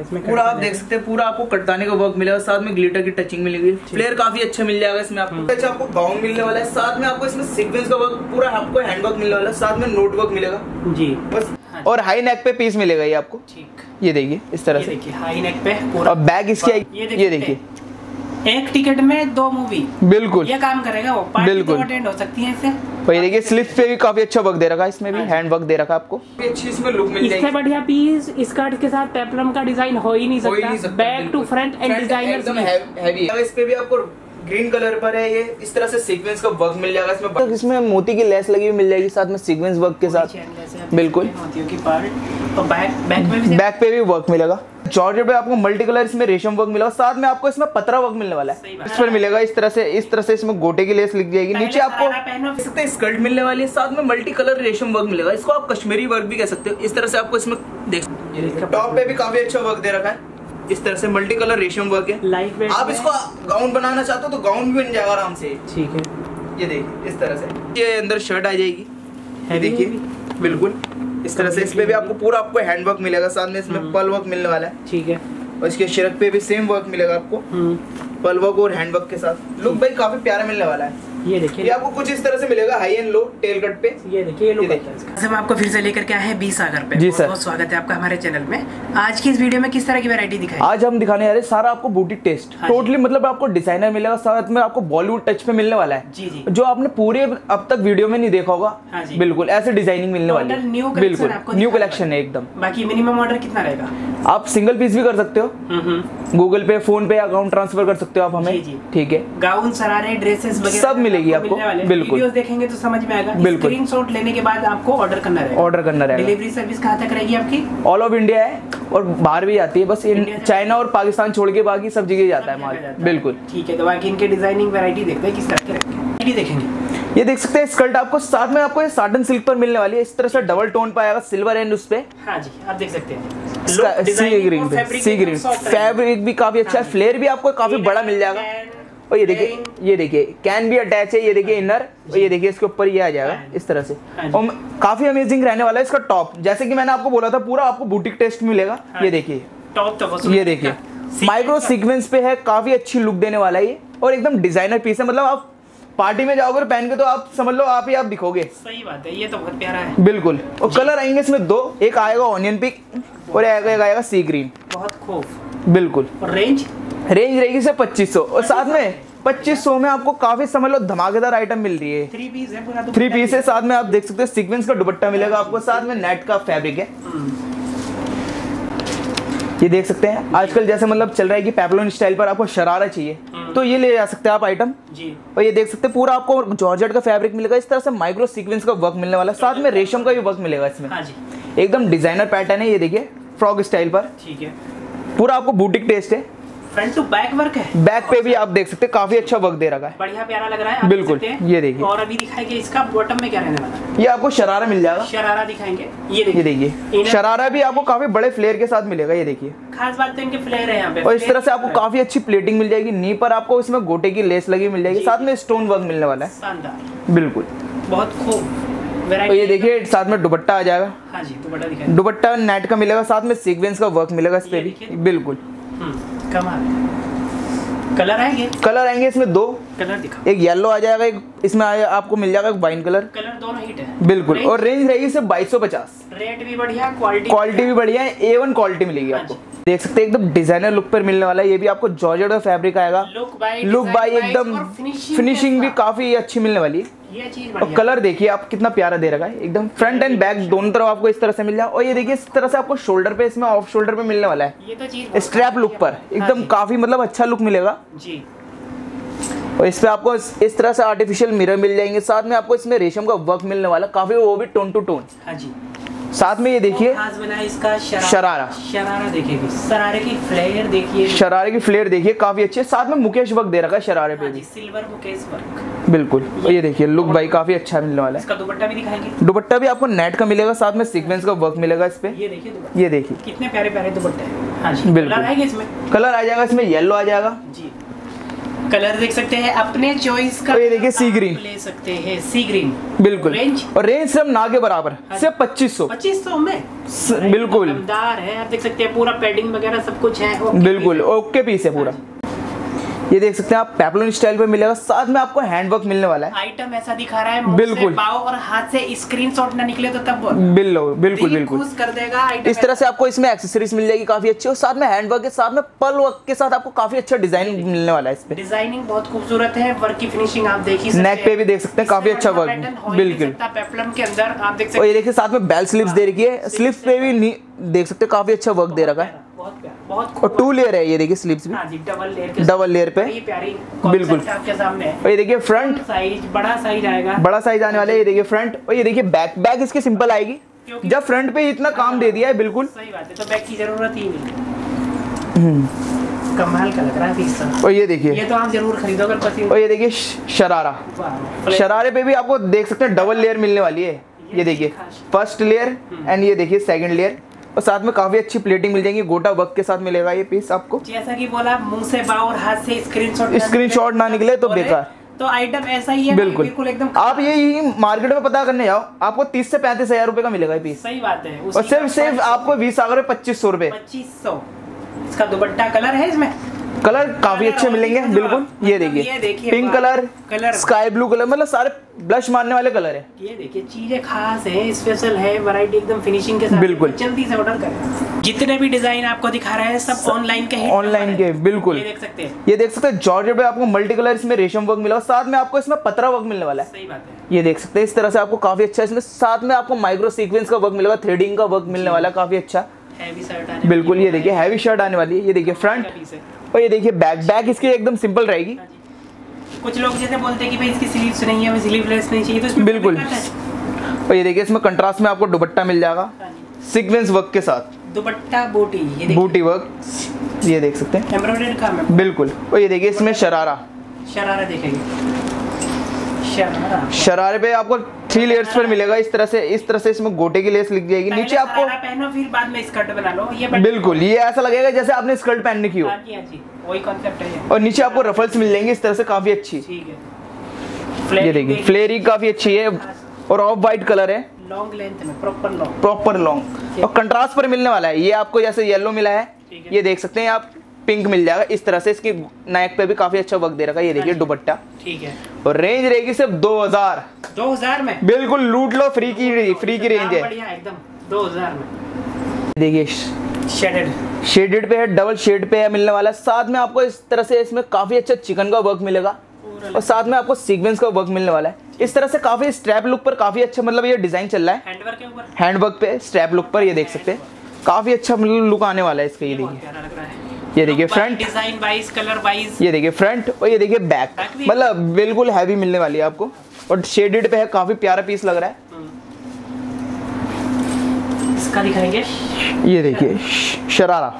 इसमें पूरा आप देख सकते हैं पूरा आपको कटदाने का वर्क मिलेगा साथ में ग्लिटर की टचिंग मिलेगी। फ्लेयर काफ़ी अच्छा मिल जाएगा इसमें आपको। अच्छा आपको गाउन मिलने वाला है साथ में आपको इसमें सीक्वेंस का वर्क पूरा आपको हैंड वर्क मिलने वाला है साथ में नोट वर्क मिलेगा। जी। बस। और हाई नेक पे पीस मिलेगा ये आपको। ठीक। ये देखिए इस तरह से। देखिए हाई नेक पे और बैग इसकी ये देखिए हैं। एक टिकट में दो मूवी बिल्कुल। ये काम करेगा वो। बिल्कुल। तो अटेंड हो सकती है इससे। और ये देखिए स्लिप पे भी काफ़ी अच्छा वर्क दे रखा है इसमें भी हैंड वर्क दे रखा है आपको। अच्छी इसमें लुक मिल इससे बढ़िया पीस स्कर्ट के साथ पेपलम का डिज़ाइन हो ही नहीं हो सकता। सकता, back to front and designer एकदम हैवी इस पे भी आपको ग्रीन कलर पर है ये। इस तरह से सीक्वेंस का वर्क मिल जाएगा इसमें। इसमें मोती की लेस लगी हुई मिल जाएगी साथ में सीक्वेंस वर्क के साथ। बिल्कुल। मोतियों की पार्ट और बैक बैक में भी बैक पे भी वर्क मिलेगा। जॉर्जेट पे आपको मल्टी कलर इसमें रेशम वर्क मिलेगा साथ में आपको इसमें पतरा वर्क मिलने वाला है। इस पर मिलेगा इस तरह से इस तरह से इसमें गोटे की लेस लिख जाएगी। नीचे आपको सकते स्कर्ट मिलने वाली है साथ में मल्टी कलर रेशम वर्क मिलेगा। इसको आप कश्मीरी वर्क भी कह सकते हो। इस तरह से आपको इसमें देख टॉप पे भी काफ़ी अच्छा वर्क दे रखा है। इस तरह से मल्टी कलर रेशम वर्क है। लाइट वेट आप इसको गाउन बनाना चाहते हो तो गाउन भी बन जाएगा आराम से। ठीक है। ये देखिए इस तरह से। ये अंदर शर्ट आ जाएगी। ये देखिए। बिल्कुल। इस तरह से इसमें भी आपको पूरा आपको हैंड वर्क मिलेगा साथ में इसमें हम्म। पल वर्क मिलने वाला है। ठीक है। और इसके शिरक पे भी सेम वर्क मिलेगा आपको। हम्म। पल वर्क और हैंड वर्क के साथ। लुक भाई काफ़ी प्यारा मिलने वाला है। ये ये देखिए आपको कुछ इस तरह से मिलेगा high and low tail cut पे। ये देखिए ये ये लोग देखिए। आपको फिर से लेकर के आए हैं बी सागर पे। जी, सर। बहुत स्वागत है आपका हमारे चैनल में। आज की इस वीडियो में किस तरह की वैरायटी दिखाई? आज हम दिखाने जा रहे हैं सारा आपको बूटी टेस्ट हाँ टोटली मतलब आपको डिज़ाइनर मिलेगा साथ में आपको बॉलीवुड टच पे मिलने वाला है। जी जी। जो आपने पूरे अब तक वीडियो में नहीं देखा हाँ होगा बिल्कुल ऐसे डिज़ाइनिंग मिलने वाली है। बिल्कुल न्यू कलेक्शन है एकदम। बाकी मिनिमम ऑर्डर कितना रहेगा? आप सिंगल पीस भी कर सकते हो। हम्म हम्म। Google Pay PhonePe account transfer कर सकते हो आप हमें। ठीक है। गाउन सरारे ड्रेसेस वगैरह सब मिलेगी आपको। बिल्कुल। देखेंगे तो समझ में आएगा। बिल्कुल। स्क्रीनशॉट लेने के बाद आपको ऑर्डर करना रहेगा। ऑर्डर करना रहेगा। डिलीवरी सर्विस कहाँ तक रहेगी आपकी? ऑल ऑफ़ इंडिया है और बाहर भी जाती है। बस इन चाइना और पाकिस्तान छोड़ के बाकी सब जगह जाता है माल। बिल्कुल। ठीक है तो बाकी इनके डिज़ाइनिंग वैरायटी देखते हैं किस तरह के देखेंगे। ये देख सकते हैं स्कर्ट आपको साथ में आपको ये साटन सिल्क पर मिलने वाली है। इस तरह से डबल टोन पे आएगा सिल्वर एंड उस पे। हाँ जी आप देख सकते हैं। सी ग्रीन पे सी ग्रीन फैब्रिक भी काफ़ी अच्छा है हाँ फ्लेयर भी आपको काफ़ी बड़ा मिल जाएगा। और ये देखिए ये देखिए कैन भी अटैच है ये देखिए इनर और ये देखिए इसके ऊपर ये आ जाएगा हाँ। इस तरह से। हाँ और काफ़ी अमेजिंग रहने वाला है इसका टॉप जैसे कि मैंने आपको बोला था पूरा आपको बुटीक टेस्ट मिलेगा। हाँ ये। देखिए। टॉप तो ये देखिए। माइक्रो सीक्वेंस पे है काफ़ी अच्छी लुक देने वाला है ये। और एकदम डिज़ाइनर पीस है मतलब आप पार्टी में जाओगे और पहन के तो आप समझ लो आप ही आप दिखोगे। सही बात है ये तो बहुत प्यारा है। बिल्कुल। और कलर आएँगे इसमें दो एक आएगा ऑनियन पिक और एक आएगा सी ग्रीन बहुत खूब। बिल्कुल। और रेंज रेंज रहेगी से। 2500 और साथ में 2500 में आपको काफ़ी समझ लो धमाकेदार आइटम मिल रही है। थ्री पीस है पूरा थ्री पीस है साथ में आप देख सकते हो सीक्वेंस का दुपट्टा मिलेगा आपको। साथ में नेट का फैब्रिक है। ये देख सकते हैं। आजकल जैसे मतलब चल रहा है कि पेपलोन स्टाइल पर आपको शरारा चाहिए। तो ये ले जा सकते हैं आप आइटम जी। और ये देख सकते हैं पूरा आपको जॉर्जेट का फैब्रिक मिलेगा। इस तरह से माइक्रो सीक्वेंस का वर्क मिलने वाला है। साथ में रेशम का भी वर्क मिलेगा इसमें। हाँ एकदम डिज़ाइनर पैटर्न है ये देखिए फ्रॉक स्टाइल पर। ठीक है। पूरा आपको बूटिक टेस्ट है। फ्रंट टू बैक वर्क है? बैक पे भी आप देख सकते हैं काफ़ी अच्छा वर्क दे रखा है। बढ़िया प्यारा लग रहा है बिल्कुल। ये देखिए। और अभी दिखाएँगे इसका बॉटम में क्या रहने वाला है? ये आपको शरारा मिल जाएगा। शरारा दिखाएँगे। ये देखिए। शरारा भी आपको काफ़ी बड़े फ्लेयर के साथ मिलेगा ये देखिए। खास बात तो इनके फ्लेयर है यहाँ पे। और इस तरह से आपको काफ़ी अच्छी प्लेटिंग मिल जाएगी नी पर आपको इसमें गोटे की लेस लगी मिल जाएगी साथ में स्टोन वर्क मिलने वाला है। शानदार। बिल्कुल। बहुत खूब तो ये देखिए साथ में दुपट्टा आ जाएगा। हाँ जी दुपट्टा दुपट्टा नेट का मिलेगा साथ में सीक्वेंस का वर्क मिलेगा इस पे भी। बिल्कुल। हम्म, कलर आएँगे? कलर आएँगे इसमें दो। कलर दिखाओ एक येलो आ जाएगा एक इसमें आ- आपको मिल जाएगा एक वाइन कलर कलर दोनों हिट है। बिल्कुल और रेंज रहेगी सिर्फ़ बाईस सौ पचास। रेट भी बढ़िया क्वालिटी क्वालिटी भी बढ़िया है ए वन क्वालिटी मिलेगी हाँ आपको देख सकते हैं एकदम डिज़ाइनर लुक पर मिलने वाला है। ये भी आपको जॉर्जेट का फैब्रिक आएगा। लुक बाय लुक बाई एकदम फिनिशिंग भी काफ़ी अच्छी मिलने वाली है। ये चीज़ और कलर देखिए आप कितना प्यारा दे रखा है। एकदम फ्रंट एंड बैक दोनों तरफ़ आपको इस तरह से मिल जाए। और ये देखिए इस तरह से आपको शोल्डर पे इसमें ऑफ़ शोल्डर पे मिलने वाला है। ये तो चीज़ स्ट्रैप लुक पर। हाँ एकदम काफ़ी मतलब अच्छा लुक मिलेगा। जी। और इस पे आपको इस, तरह से आर्टिफिशियल मिरर मिल जाएँगे। साथ में आपको इसमें रेशम का वर्क मिलने वाला काफ़ी वो भी टोन टू टोन हाँ जी। साथ में ये देखिए। है इसका शरारा। शरारा। शरारा देखिए शरारे की फ्लेयर देखिए। शरारे की फ्लेयर देखिए काफ़ी अच्छी है। साथ में मुकेश वर्क दे रखा है शरारे पे हाँ भी। सिल्वर मुकेश वर्क बिल्कुल। और ये देखिए लुक भाई काफ़ी अच्छा मिलने वाला है। इसका दुपट्टा भी दिखाएँगे। दुपट्टा भी आपको नेट का मिलेगा साथ में सीक्वेंस का वर्क मिलेगा इस पे। ये देखिए ये देखिए। कितने प्यारे प्यारे दुपट्टे हैं। हाँ बिल्कुल। इसमें? कलर आ जाएगा इसमें येलो आ जाएगा। जी। कलर देख सकते हैं अपने चॉइस का ये देखिए सी ग्रीन ले सकते हैं सी ग्रीन बिल्कुल। रेंज और रेंज सिर्फ़ ना के बराबर हाँ। सिर्फ़ पच्चीस सौ। पच्चीस सौ में? बिल्कुल। दमदार है आप देख सकते हैं पूरा पैडिंग वगैरह सब कुछ है। बिल्कुल ओके पीस है पूरा। ये देख सकते हैं आप पेपलोन स्टाइल पे मिलेगा। साथ में आपको हैंडवर्क मिलने वाला है। आइटम ऐसा दिखा रहा है बिल्कुल। से बाव और हाथ से स्क्रीनशॉट ना निकले तो तब बोल। बिल्लो बिल्कुल बिल्कुल। कर देगा इस तरह से आपको इसमें एक्सेसरीज मिल जाएगी काफ़ी अच्छी और साथ में हैंडवर्क के साथ में पल वर्क के साथ आपको काफ़ी अच्छा डिज़ाइन मिलने वाला है इस पे। डिज़ाइनिंग बहुत खूबसूरत है वर्क की फिनिशिंग आप देखिए नेक पे भी देख सकते हैं काफ़ी अच्छा वर्क बिल्कुल। पेप्लम के अंदर आप देख और सकते ये देखिए साथ में बेल स्लिप्स दे रखी है। स्लिप्स पे भी देख सकते हैं काफ़ी अच्छा वर्क दे रखा है। बहुत और टू लेयर है ये देखिए स्लिप्स भी। हाँ डबल लेयर डबल लेयर पे। प्यारी बिल्कुल। आपके सामने और ये देखिए फ्रंट साइज़ बड़ा साइज़ आएगा। बड़ा साइज़ आने वाला है ये देखिए फ्रंट और ये देखिए बैक बैक इसकी सिंपल आएगी। जब फ्रंट पे इतना काम दे दिया है बिल्कुल। सही बात है तो बैग की ज़रूरत ही नहीं। कमाल का लग रहा है पीस। और ये देखिए। ये तो आप ज़रूर खरीदो अगर पसंद और ये देखिए शरारा। शरारे पे भी आपको देख सकते हैं डबल लेयर मिलने वाली है। ये देखिए फ़र्स्ट लेयर एंड ये देखिए सेकंड लेयर और साथ में काफ़ी अच्छी प्लेटिंग मिल जाएगी। गोटा वर्क के साथ मिलेगा ये पीस आपको। जैसा कि बोला मुँह से बाव और हाथ से स्क्रीनशॉट शॉट ना निकले तो बेकार। तो आइटम ऐसा ही है बिल्कुल। बिल्कुल एकदम आप ये यही मार्केट में पता करने जाओ आपको तीस से पैंतीस हज़ार रूपए का मिलेगा ये पीस सही बात है और सिर्फ़ सिर्फ़ आपको बीस हज़ार पच्चीस सौ रूपए। पच्चीस सौ। इसका दुपट्टा कलर है इसमें? कलर काफ़ी अच्छे मिलेंगे बिल्कुल। ये ये देखिए pink colour colour. Sky blue colour मतलब सारे ब्लश मारने वाले कलर है। ये देखिए चीज़ें खास है स्पेशल है वैरायटी एकदम फिनिशिंग के साथ। बिल्कुल। जल्दी से ऑर्डर करें। जितने भी डिज़ाइन आपको दिखा रहे हैं सब ऑनलाइन के ऑनलाइन के बिल्कुल। ये देख सकते हैं। ये देख सकते हैं जॉर्जेट पे आपको मल्टी कलर इसमें रेशम वर्क मिला साथ में आपको इसमें पतरा वर्क मिलने वाला है। सही बात है। ये देख सकते हैं इस तरह से आपको काफ़ी अच्छा इसमें साथ में आपको माइक्रो सीक्वेंस का वर्क मिलेगा थ्रेडिंग का वर्क मिलने वाला काफ़ी अच्छा। हैवी शर्ट आने बिल्कुल ये देखिए हैवी शर्ट आने वाली है। ये देखिए फ्रंट है और ये देखिए बैक बैक इसकी एकदम सिंपल रहेगी। हाँ कुछ लोग जैसे बोलते हैं कि भाई इसकी स्लीव्स नहीं है स्लीवलेस नहीं चाहिए तो इसमें बिल्कुल। है। और ये देखिए इसमें कंट्रास्ट में आपको दुपट्टा मिल जाएगा। हाँ। सीक्वेंस वर्क के साथ। दुपट्टा बूटी ये देखिए। बूटी वर्क ये देख सकते हैं। एम्ब्रॉयडर्ड काम है। बिल्कुल। और ये देखिए इसमें शरारा। शरारा देखेंगे। शरारा। शरारे पे आपको थ्री लेयर्स पर मिलेगा। इस तरह से इस तरह से इसमें गोटे की लेस लिख जाएगी। नीचे आपको पहनो फिर बाद में स्कर्ट बना लो। ये बिल्कुल ये ऐसा लगेगा जैसे आपने स्कर्ट पहनने की हो। हाँ हाँ जी वही कॉन्सेप्ट है और नीचे आपको रफल्स मिल जाएँगे इस तरह से काफ़ी अच्छी। ये देखिए फ्लेयरिंग काफ़ी अच्छी है। और ऑफ़ वाइट कलर है। लॉन्ग लेंथ में प्रॉपर लॉन्ग प्रॉपर लॉन्ग और कंट्रास्ट पर मिलने वाला है। ये आपको जैसे येलो मिला है। ये देख सकते हैं आप। पिंक मिल जाएगा। इस तरह से इसकी नेक पे भी काफ़ी अच्छा वर्क दे रखा है। ये देखिए हाँ दुपट्टा। ठीक है। और रेंज रहेगी सिर्फ़ 2000 दो हज़ार में? बिल्कुल लूट लो फ्री की फ्री की रेंज है। एकदम। दो हज़ार में। देखिए शेडेड शेडेड पे है डबल शेड पे है मिलने वाला। साथ में आपको इस तरह से इसमें काफ़ी अच्छा चिकन का वर्क मिलेगा। और साथ में आपको सीक्वेंस का वर्क मिलने वाला है। इस तरह से काफ़ी स्ट्रैप लुक पर काफ़ी अच्छा मतलब ये डिज़ाइन चल रहा है। हैंडवर्क हैंड वर्क पे स्ट्रैप लुक पर ये देख सकते हैं। काफ़ी अच्छा मतलब लुक आने वाला है इसका ये देखिए। लग रहा है। ये देखिए front design wise colour wise ये देखिए फ्रंट और ये देखिए बैक मतलब बिल्कुल हैवी मिलने वाली है आपको। और शेडेड पे है काफ़ी प्यारा पीस लग रहा है। इसका दिखाएँगे। ये देखिए शरारा।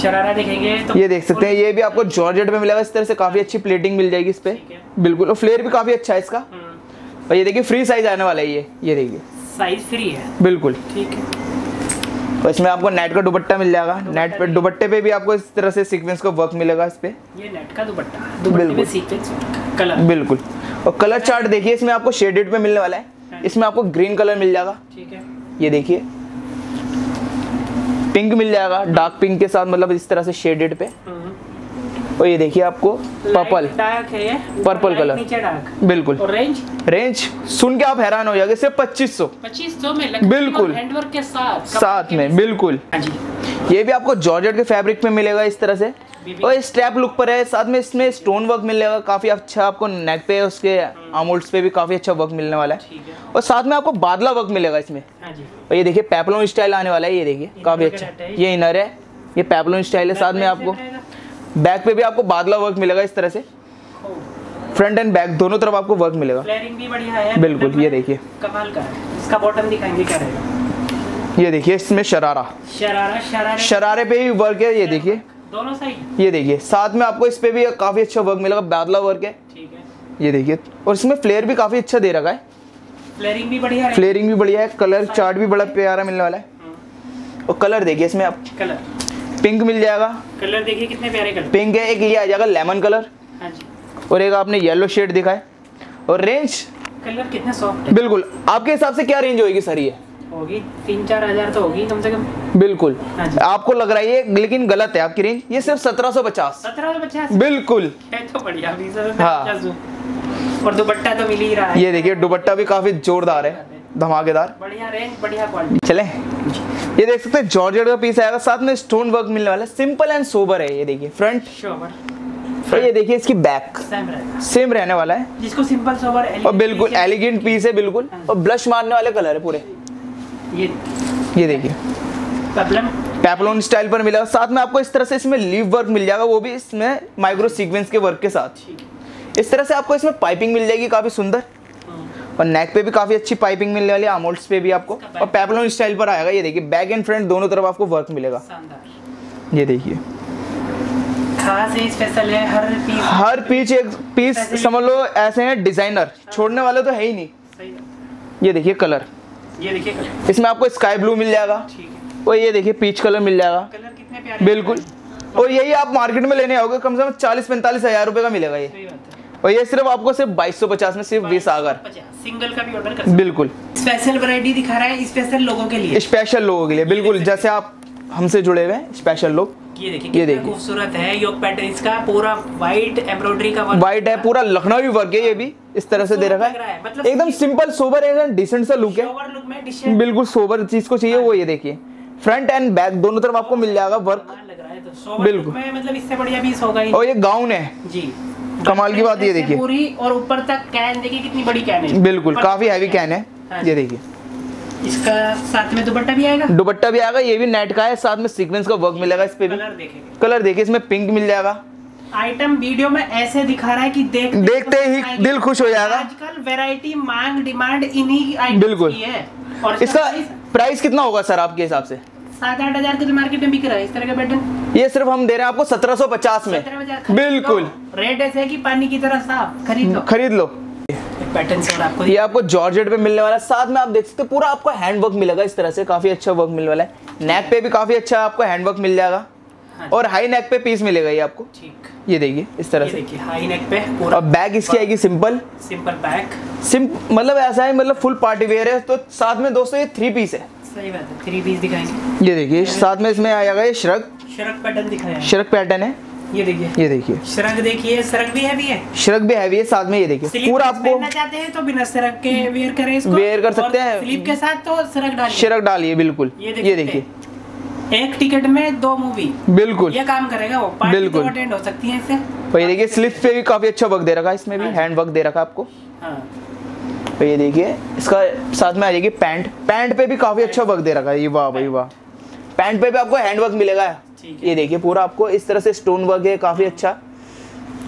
शरारा दिखेंगे तो ये देख सकते हैं ये भी आपको जॉर्जेट में मिलेगा। इस तरह से काफ़ी अच्छी प्लेटिंग मिल जाएगी इस पे। बिल्कुल और फ्लेयर भी काफ़ी अच्छा है इसका। हम्म, और ये देखिए फ्री साइज़ आने वाला है ये। ये देखिए। साइज़ फ्री है। बिल्कुल। ठीक है। और इसमें आपको नेट का दुपट्टा मिल जाएगा। नेट पे दुपट्टे पे भी आपको इस तरह से सीक्वेंस का वर्क मिलेगा इस पे। ये नेट का दुपट्टा बिल्कुल। कलर बिल्कुल। और कलर चार्ट देखिए इसमें आपको शेडेड पे मिलने वाला है। इसमें आपको ग्रीन कलर मिल जाएगा। ठीक है। ये देखिए। पिंक मिल जाएगा डार्क पिंक के साथ मतलब इस तरह से शेडेड पे। हम्म, और ये देखिए आपको पर्पल पर्पल है डार्क बिल्कुल। रेंज रेंज सुन के आप हैरान हो जाओगे सिर्फ़ पच्चीस सौ। पच्चीस सौ में बिल्कुल। हैंडवर्क के साथ। साथ में बिल्कुल। हाँ ये भी आपको जॉर्जेट के फैब्रिक में मिलेगा इस तरह से। और स्ट्रैप लुक पर है साथ में इसमें स्टोन वर्क मिलेगा काफ़ी अच्छा आपको नेक पे उसके आमोल्ड्स पे भी काफ़ी अच्छा वर्क मिलने वाला है। ठीक है। और साथ में आपको बादला वर्क मिलेगा इसमें। हाँ जी। और ये देखिए पैपलोन स्टाइल आने वाला है ये देखिए काफ़ी अच्छा। ये इनर है ये पैपलोन स्टाइल है साथ में आपको बैक पे भी आपको बादला वर्क मिलेगा इस तरह से। फ्रंट एंड बैक दोनों तरफ़ आपको वर्क मिलेगा। भी बढ़िया है। बिल्कुल, ये देखिए। कमाल का है। इसका बॉटम दिखाएँगे क्या रहेगा? ये देखिए इसमें शरारा। शरारा शरारा। शरारे पे भी वर्क है ये देखिए। दोनों साइड ये देखिए साथ में आपको इस पे भी काफ़ी अच्छा वर्क मिलेगा बादला वर्क है। ठीक है। ये देखिए और इसमें फ्लेयर भी काफ़ी अच्छा दे रखा है। फ्लेयरिंग भी बढ़िया है। फ्लेयरिंग भी बढ़िया है कलर चार्ट भी बड़ा प्यारा मिलने वाला है। और कलर देखिए इसमें आप। कलर पिंक मिल जाएगा। कलर देखिए कितने प्यारे कलर। पिंक है एक ये आ जाएगा लेमन कलर। हाँ जी। और एक आपने येलो शेड दिखाए। और रेंज? कलर कितना सॉफ्ट है। बिल्कुल। आपके हिसाब से क्या रेंज होगी सर ये? होगी। तीन चार हज़ार तो होगी कम से कम। बिल्कुल। हाँ आपको लग रहा है ये लेकिन गलत है आपकी रेंज। ये सिर्फ़ सत्रह सौ पचास। सत्रह सौ पचास? बिल्कुल। तो बढ़िया हाँ। और दुपट्टा तो मिल ही रहा है। ये देखिए दुपट्टा भी काफ़ी जोरदार है। धमाकेदार। बढ़िया रेंज बढ़िया क्वालिटी चले। ये देख सकते हैं जॉर्जेट का पीस आएगा साथ में स्टोन वर्क मिलने वाला है। सिंपल एंड सोबर है ये देखिए फ्रंट और ये देखिए इसकी बैक सेम रहने वाला है। जिसको सिंपल सोबर और बिल्कुल एलिगेंट पीस है बिल्कुल। और ब्लश मारने वाले कलर है पूरे। ये। ये देखिए। पैपलोन स्टाइल पर मिलेगा साथ में आपको इस तरह से इसमें लीव वर्क मिल जाएगा वो भी इसमें माइक्रो सीक्वेंस के वर्क के साथ। इस तरह से आपको इसमें पाइपिंग मिल जाएगी काफ़ी सुंदर। और नेक पे भी काफ़ी अच्छी पाइपिंग मिलने वाली है आमोल्ड्स पे भी आपको। और पैपलोन स्टाइल पर आएगा ये देखिए बैक एंड फ्रंट दोनों तरफ़ आपको वर्क मिलेगा। ये देखिए। है हर पीस हर पीस एक पीस समझ लो ऐसे हैं डिज़ाइनर छोड़ने वाले तो है ही नहीं। ये देखिए कलर ये देखिए कलर इसमें आपको स्काई ब्लू मिल जाएगा। और ये देखिए पीच कलर मिल जाएगा। कलर कितने प्यारे बिल्कुल। और यही आप मार्केट में लेने आओगे कम से कम चालीस पैंतालीस हज़ार रुपए का मिलेगा ये। सही बात है। और ये सिर्फ़ आपको सिर्फ़ बाईस सौ पचास में सिर्फ़ बीस आगर। सिंगल का भी ऑर्डर कर बिल्कुल। स्पेशल वैरायटी दिखा रहा है स्पेशल लोगों के लिए। स्पेशल लोगों के लिए बिल्कुल। जैसे आप हमसे जुड़े हुए हैं स्पेशल लोग। ये देखिए ये देखिए। खूबसूरत है योग पैटर्न इसका पूरा वाइट एम्ब्रॉयडरी का वर्क वाइट है पूरा लखनवी वर्क है ये भी। इस तरह से दे रखा है, है मतलब एकदम सिंपल सोबर एकदम डिसेंट सा लुक है। लुक में बिल्कुल सोबर चीज़ को चाहिए वो ये देखिए। फ्रंट एंड बैक दोनों तरफ़ आपको मिल जाएगा वर्क लग रहा है तो बिल्कुल। मतलब इससे बढ़िया पीस होगा और ये गाउन है। जी। कमाल की बात ये देखिए। पूरी और ऊपर तक कैन देखिए कितनी बड़ी कैन है। बिल्कुल काफ़ी हैवी कैन है। हाँ। ये देखिए। इसका साथ में दुपट्टा भी आएगा? दुपट्टा भी आएगा ये भी नेट का है साथ में सीक्वेंस का वर्क मिलेगा इस पे भी। कलर देखिए इसमें पिंक मिल जाएगा। आइटम वीडियो में ऐसे दिखा रहा है कि देख देखते ही दिल खुश हो जाएगा। आजकल वैरायटी मांग डिमांड इन्हीं बिल्कुल। की है। और इसका प्राइस कितना होगा सर आपके हिसाब से? सात आठ हज़ार के तो मार्केट में बिक रहा है इस तरह का पैटर्न ये सिर्फ़ हम दे रहे हैं आपको 1750 में। सत्रह हज़ार खरीद बिल्कुल। रेट ऐसे है कि पानी की तरह साफ़ खरीद लो। खरीद लो। पैटर्न आपको ये आपको जॉर्जेट पे मिलने वाला है। साथ में आप देख सकते हैं पूरा आपको हैंड वर्क मिलेगा इस तरह से। काफ़ी अच्छा वर्क मिलने वाला है। नेक पे भी काफ़ी अच्छा आपको हैंड वर्क मिल जाएगा। हाँ। और हाई नेक पे पीस मिलेगा ये आपको। ठीक। ये देखिए इस तरह से। देखिए हाई नेक पे पूरा और बैग इसकी आएगी सिंपल सिंपल बैग सिम मतलब ऐसा है मतलब फुल पार्टी वेयर है। तो साथ में दोस्तों ये थ्री पीस है। सही बात है थ्री पीस दिखाएँगे। ये देखिए साथ में इसमें आ जाएगा ये श्रग शरक पैटर्न दिखाया है। श्रग पैटर्न है। ये देखिए। ये देखिए। शरक देखिए शरक भी हैवी है। श्रग भी हैवी है साथ में ये देखिए। पूरा आपको चाहते हैं तो बिना शरक के वेयर करें इसको। वेयर कर सकते हैं। स्लीप के साथ तो शरक डालिए। श्रग डालिए बिल्कुल। ये देखिए एक टिकट में दो मूवी बिल्कुल। ये काम करेगा वो। पार्टी बिल्कुल। तो अटेंड हो सकती है इससे। और ये देखिए स्लिप पे भी काफ़ी अच्छा वर्क दे रखा है इसमें भी हाँ। हैंड वर्क दे रखा है आपको। हाँ। तो ये देखिए इसका साथ में आ जाएगी पैंट। पैंट पे भी काफ़ी अच्छा वर्क दे रखा है। ये वाह भाई वाह। पैंट पे भी आपको हैंड वर्क मिलेगा है। ये देखिए पूरा आपको इस तरह से स्टोन वर्क है काफ़ी अच्छा।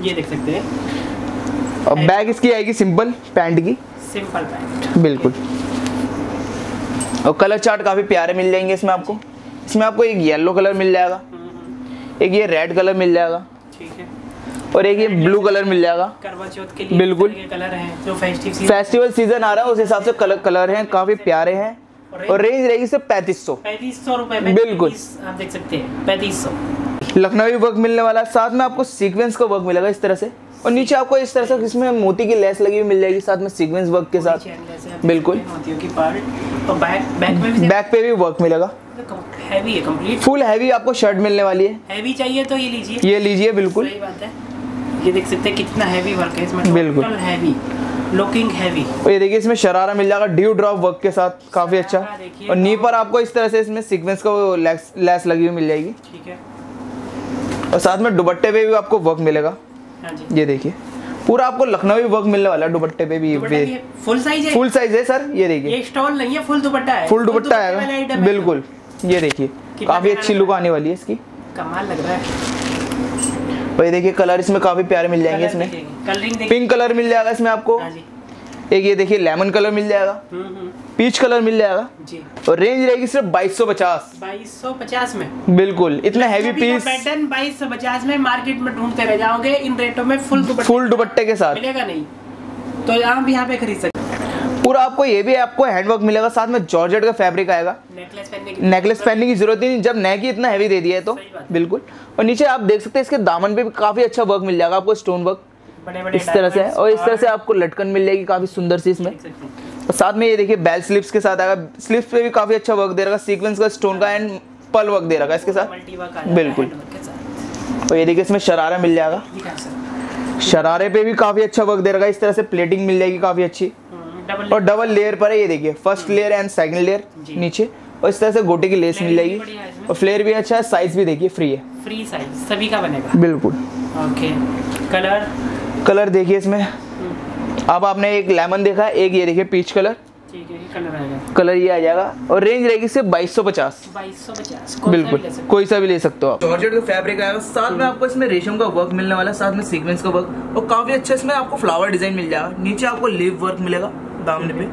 ये देख सकते हैं। और बैग इसकी आएगी सिंपल पैंट की। Simple pant. बिल्कुल। और कलर चार्ट काफ़ी प्यारे मिल जाएँगे इसमें आपको। इसमें आपको एक येलो कलर मिल जाएगा। एक ये रेड कलर मिल जाएगा। ठीक है। और एक ये ब्लू कलर मिल जाएगा। करवा चौथ के लिए बिल्कुल। कलर हैं जो फेस्टिव सीज़न फेस्टिवल सीज़न आ रहा है उस हिसाब से कलर कलर हैं काफ़ी प्यारे हैं। और रेंज रहेगी सिर्फ़ पैंतीस सौ। पैंतीस सौ रुपए में बिल्कुल। आप देख सकते हैं पैंतीस सौ। लखनवी वर्क मिलने वाला है साथ में आपको सीक्वेंस का वर्क मिलेगा इस तरह से। और नीचे आपको इस तरह से इसमें मोती की लेस लगी हुई मिल जाएगी साथ में सीक्वेंस वर्क के साथ। बिल्कुल। बैक बैक बैक पे भी वर्क मिलेगा। हैवी है कंप्लीट फुल हैवी आपको शर्ट मिलने वाली है। हैवी चाहिए तो ये लीजिए। ये लीजिए बिल्कुल। सही बात है। ये देख सकते हैं कितना हैवी वर्क है इसमें बिल्कुल। हैवी लुकिंग हैवी और ये देखिए इसमें शरारा मिल जाएगा ड्यू ड्रॉप वर्क के साथ काफ़ी अच्छा। और नी पर आपको इस तरह से इसमें सीक्वेंस का लेस, लेस लगी हुई मिल जाएगी। ठीक है। और साथ में दुपट्टे पे भी आपको वर्क मिलेगा। हाँ जी। ये देखिए पूरा आपको लखनवी वर्क मिलने वाला है दुपट्टे पे भी भी फुल साइज़ है? फुल साइज़ है सर ये देखिए। ये स्टॉल नहीं है फुल दुपट्टा है। फुल दुपट्टा आएगा। है। बिल्कुल। ये देखिए काफ़ी अच्छी लुक आने वाली है इसकी। कमाल लग रहा है। ये देखिए कलर इसमें काफ़ी प्यारे मिल जाएँगे इसमें। पिंक कलर मिल जाएगा इसमें आपको। हाँ एक ये देखिए लेमन कलर मिल जाएगा। हम्म हम्म। पीच कलर मिल जाएगा। जी। और रेंज रहेगी सिर्फ़ बाईस सौ पचास। बाईस सौ पचास में। बिल्कुल इतना हैवी पीस पैटर्न बाईस सौ पचास में मार्केट में ढूंढते रह जाओगे इन रेटों में फुल दुपट्टा फुल दुपट्टे के साथ। मिलेगा नहीं। तो आप यहाँ पे खरीद सकते पूरा आपको ये भी आपको हैंडवर्क मिलेगा साथ में जॉर्जेट का फैब्रिक आएगा। नेकलेस पहनने की नेकलेस पहनने की ज़रूरत ही नहीं जब नेक ही इतना हैवी दे दिया है तो। है। बिल्कुल। और नीचे आप देख सकते हैं इसके दामन पे भी काफ़ी अच्छा वर्क मिल जाएगा आपको स्टोन वर्क बड़े बड़े इस तरह से और इस तरह से आपको लटकन मिल जाएगी काफ़ी सुंदर सी इसमें। हैं। और साथ में ये देखिए बेल स्लिप्स के साथ आएगा। स्लिप्स पे भी काफ़ी अच्छा वर्क दे रखा सीक्वेंस का स्टोन का एंड पल वर्क दे रखा इसके साथ। है बिल्कुल। और ये देखिए इसमें शरारा मिल जाएगा। शरारे पे भी काफ़ी अच्छा वर्क दे रखा इस तरह से प्लेटिंग मिल जाएगी काफ़ी अच्छी। डबल और डबल लेयर पर। है ये देखिए first layer and second layer नीचे। और इस तरह से गोटे की लेस मिल जाएगी। और फ्लेयर भी अच्छा है साइज़ भी देखिए फ्री है। फ्री साइज़ सभी का बनेगा। बिल्कुल। ओके कलर कलर देखिए इसमें। अब आपने एक लेमन देखा है एक ये देखिए पीच कलर ठीक है कलर कलर ये आ जाएगा। और रेंज रहेगी सिर्फ़ बाईस सौ पचास। बाईस बिल्कुल। कोई सा भी ले सकते हो आप। जॉर्जेट का फैब्रिक आएगा साथ में आपको इसमें रेशम का वर्क मिलने वाला है साथ में सीक्वेंस का वर्क और काफ़ी अच्छा इसमें आपको फ्लावर डिज़ाइन मिल जाएगा। नीचे आपको लीव वर्क मिलेगा। दामन पे।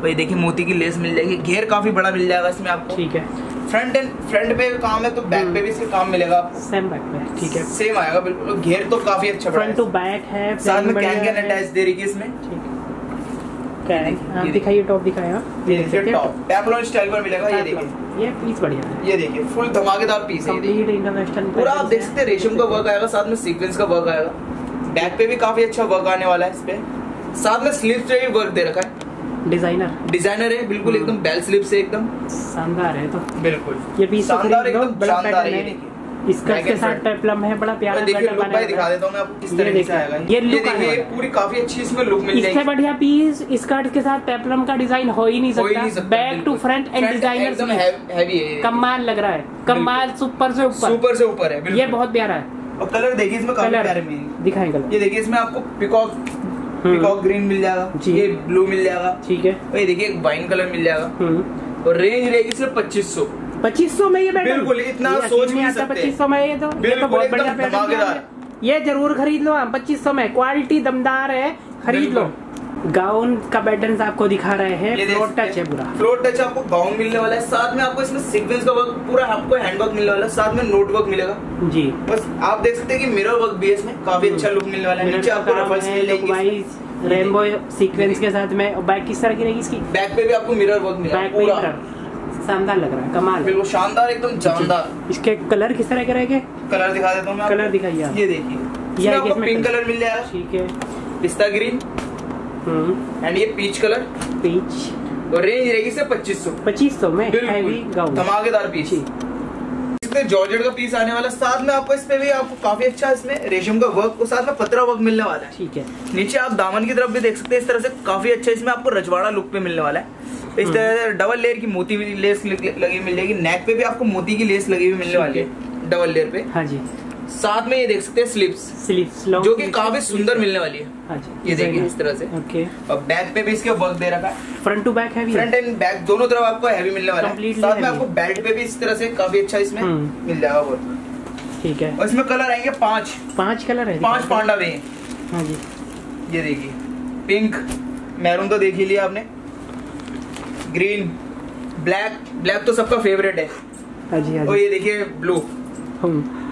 और ये देखिए मोती की लेस मिल जाएगी। घेर काफ़ी बड़ा मिल जाएगा इसमें आपको। ठीक है। फ्रंट एंड फ्रंट पे काम है तो बैक पे भी इसके काम मिलेगा आपको। सेम बैक में ठीक है। सेम आएगा बिल्कुल। घेर तो काफ़ी अच्छा फ्रंट टू बैक है साथ में कैन कैन अटैच दे रही है इसमें। ठीक ये दिखाइए टॉप दिखाया टॉप टैपलॉन स्टाइल पर मिलेगा ये देखिए। ये पीस बढ़िया है। ये देखिए फुल धमाकेदार पीस है इंटरनेशनल पूरा आप देख सकते हैं रेशम का वर्क आएगा साथ में सीक्वेंस का वर्क आएगा। बैक पे भी काफ़ी अच्छा वर्क आने वाला है इस पे। साथ में स्लीव्स पे भी वर्क दे रखा है। डिज़ाइनर डिज़ाइनर है बिल्कुल एकदम बेल स्लीव से एकदम। शानदार है तो। बिल्कुल। ये पीस तो शानदार एकदम बड़ा पैटर्न है इसका के साथ। पेप्लम है बड़ा प्यारा देखिए लुक भाई दिखा देता हूँ मैं आपको किस ये तरीके से आएगा। ये देखिए है। पूरी काफ़ी अच्छी इसमें लुक मिल इससे बढ़िया पीस स्कर्ट के साथ पेप्लम का डिज़ाइन हो ही नहीं सकता। Back to front and designer एकदम हैवी है कमाल लग रहा है। कमाल सुपर से ऊपर। सुपर से ऊपर है ये बहुत प्यारा है। और कलर देखिए इसमें काफ़ी कलर प्यारे दिखाएँ कलर ये देखिए इसमें आपको पिकॉक पिकॉक ग्रीन मिल जाएगा। ये ब्लू मिल जाएगा। ठीक है। ये देखिए एक वाइन कलर मिल जाएगा। हम्म। और रेंज रहेगी सिर्फ़ पच्चीस सौ। पच्चीस सौ में ये बैठा। बिल्कुल, इतना सोच नहीं आता पच्चीस सौ में ये तो ये तो बिल्कुल, बहुत बढ़िया पैटर्न ये ज़रूर खरीद लो हम पच्चीस सौ में। क्वालिटी दमदार है खरीद लो। गाउन का पैटर्न आपको दिखा रहे हैं फ्लोट टच है पूरा। फ्लोट टच आपको गाउन मिलने वाला है साथ में आपको इसमें सीक्वेंस का वर्क पूरा आपको हैंडवर्क मिलने वाला है साथ में नोट वर्क मिलेगा। जी। बस आप देख सकते हैं कि मिरर वर्क भी इसमें काफ़ी अच्छा लुक मिलने वाला है नीचे आपको रफल्स मिल जाएँगे रेनबो सीक्वेंस के साथ में बैक किस तरह की रहेगी इसकी? बैक पे भी आपको मिरर वर्क मिलेगा पूरा। शानदार लग रहा है कमाल। बिल्कुल शानदार एकदम जानदार। इसके कलर किस तरह के रहेंगे? कलर दिखा देता हूँ कलर दिखाइए ये देखिए। ये पिंक कलर। मिल जाएगा। ठीक है। पिस्ता ग्रीन एंड ये पीच कलर पीच और रेंज रहेगी सिर्फ़ पच्चीस सौ। पच्चीस सौ में हैवी गाउन धमाकेदार इसमें जॉर्जेट का पीस आने वाला साथ में आपको इस पे भी आपको काफ़ी अच्छा इसमें रेशम का वर्क और साथ में पतरा वर्क मिलने वाला है। ठीक है। नीचे आप दामन की तरफ़ भी देख सकते हैं इस तरह से काफ़ी अच्छा इसमें आपको रजवाड़ा लुक पे मिलने वाला है। इस हम्म। तरह से डबल लेयर की मोती लेस लग- लगी मिल जाएगी। नेक पे भी आपको मोती की लेस लगी हुई मिलने वाली है। डबल लेयर पे। हाँ जी। साथ में ये देख सकते हैं स्लिप्स लॉन्ग जो कि काफ़ी सुंदर मिलने वाली है। जी ये देखिए इस तरह से। ओके और बैक पे भी इसके वर्क दे रखा है। Front to back heavy front and back दोनों तरफ़ आपको हैवी मिलने वाला है। साथ में आपको बेल्ट पे भी इस तरह से काफ़ी अच्छा इसमें हम्म। मिल जाएगा वर्क ठीक है। और इसमें कलर आएँगे पाँच। पाँच कलर है? पाँच पांडा वे हाँ जी। ये देखिए। पिंक मैरून तो देख ही लिया आपने। ग्रीन ब्लैक ब्लैक तो सबका फेवरेट है। हाँ जी हाँ और ये देखिए ब्लू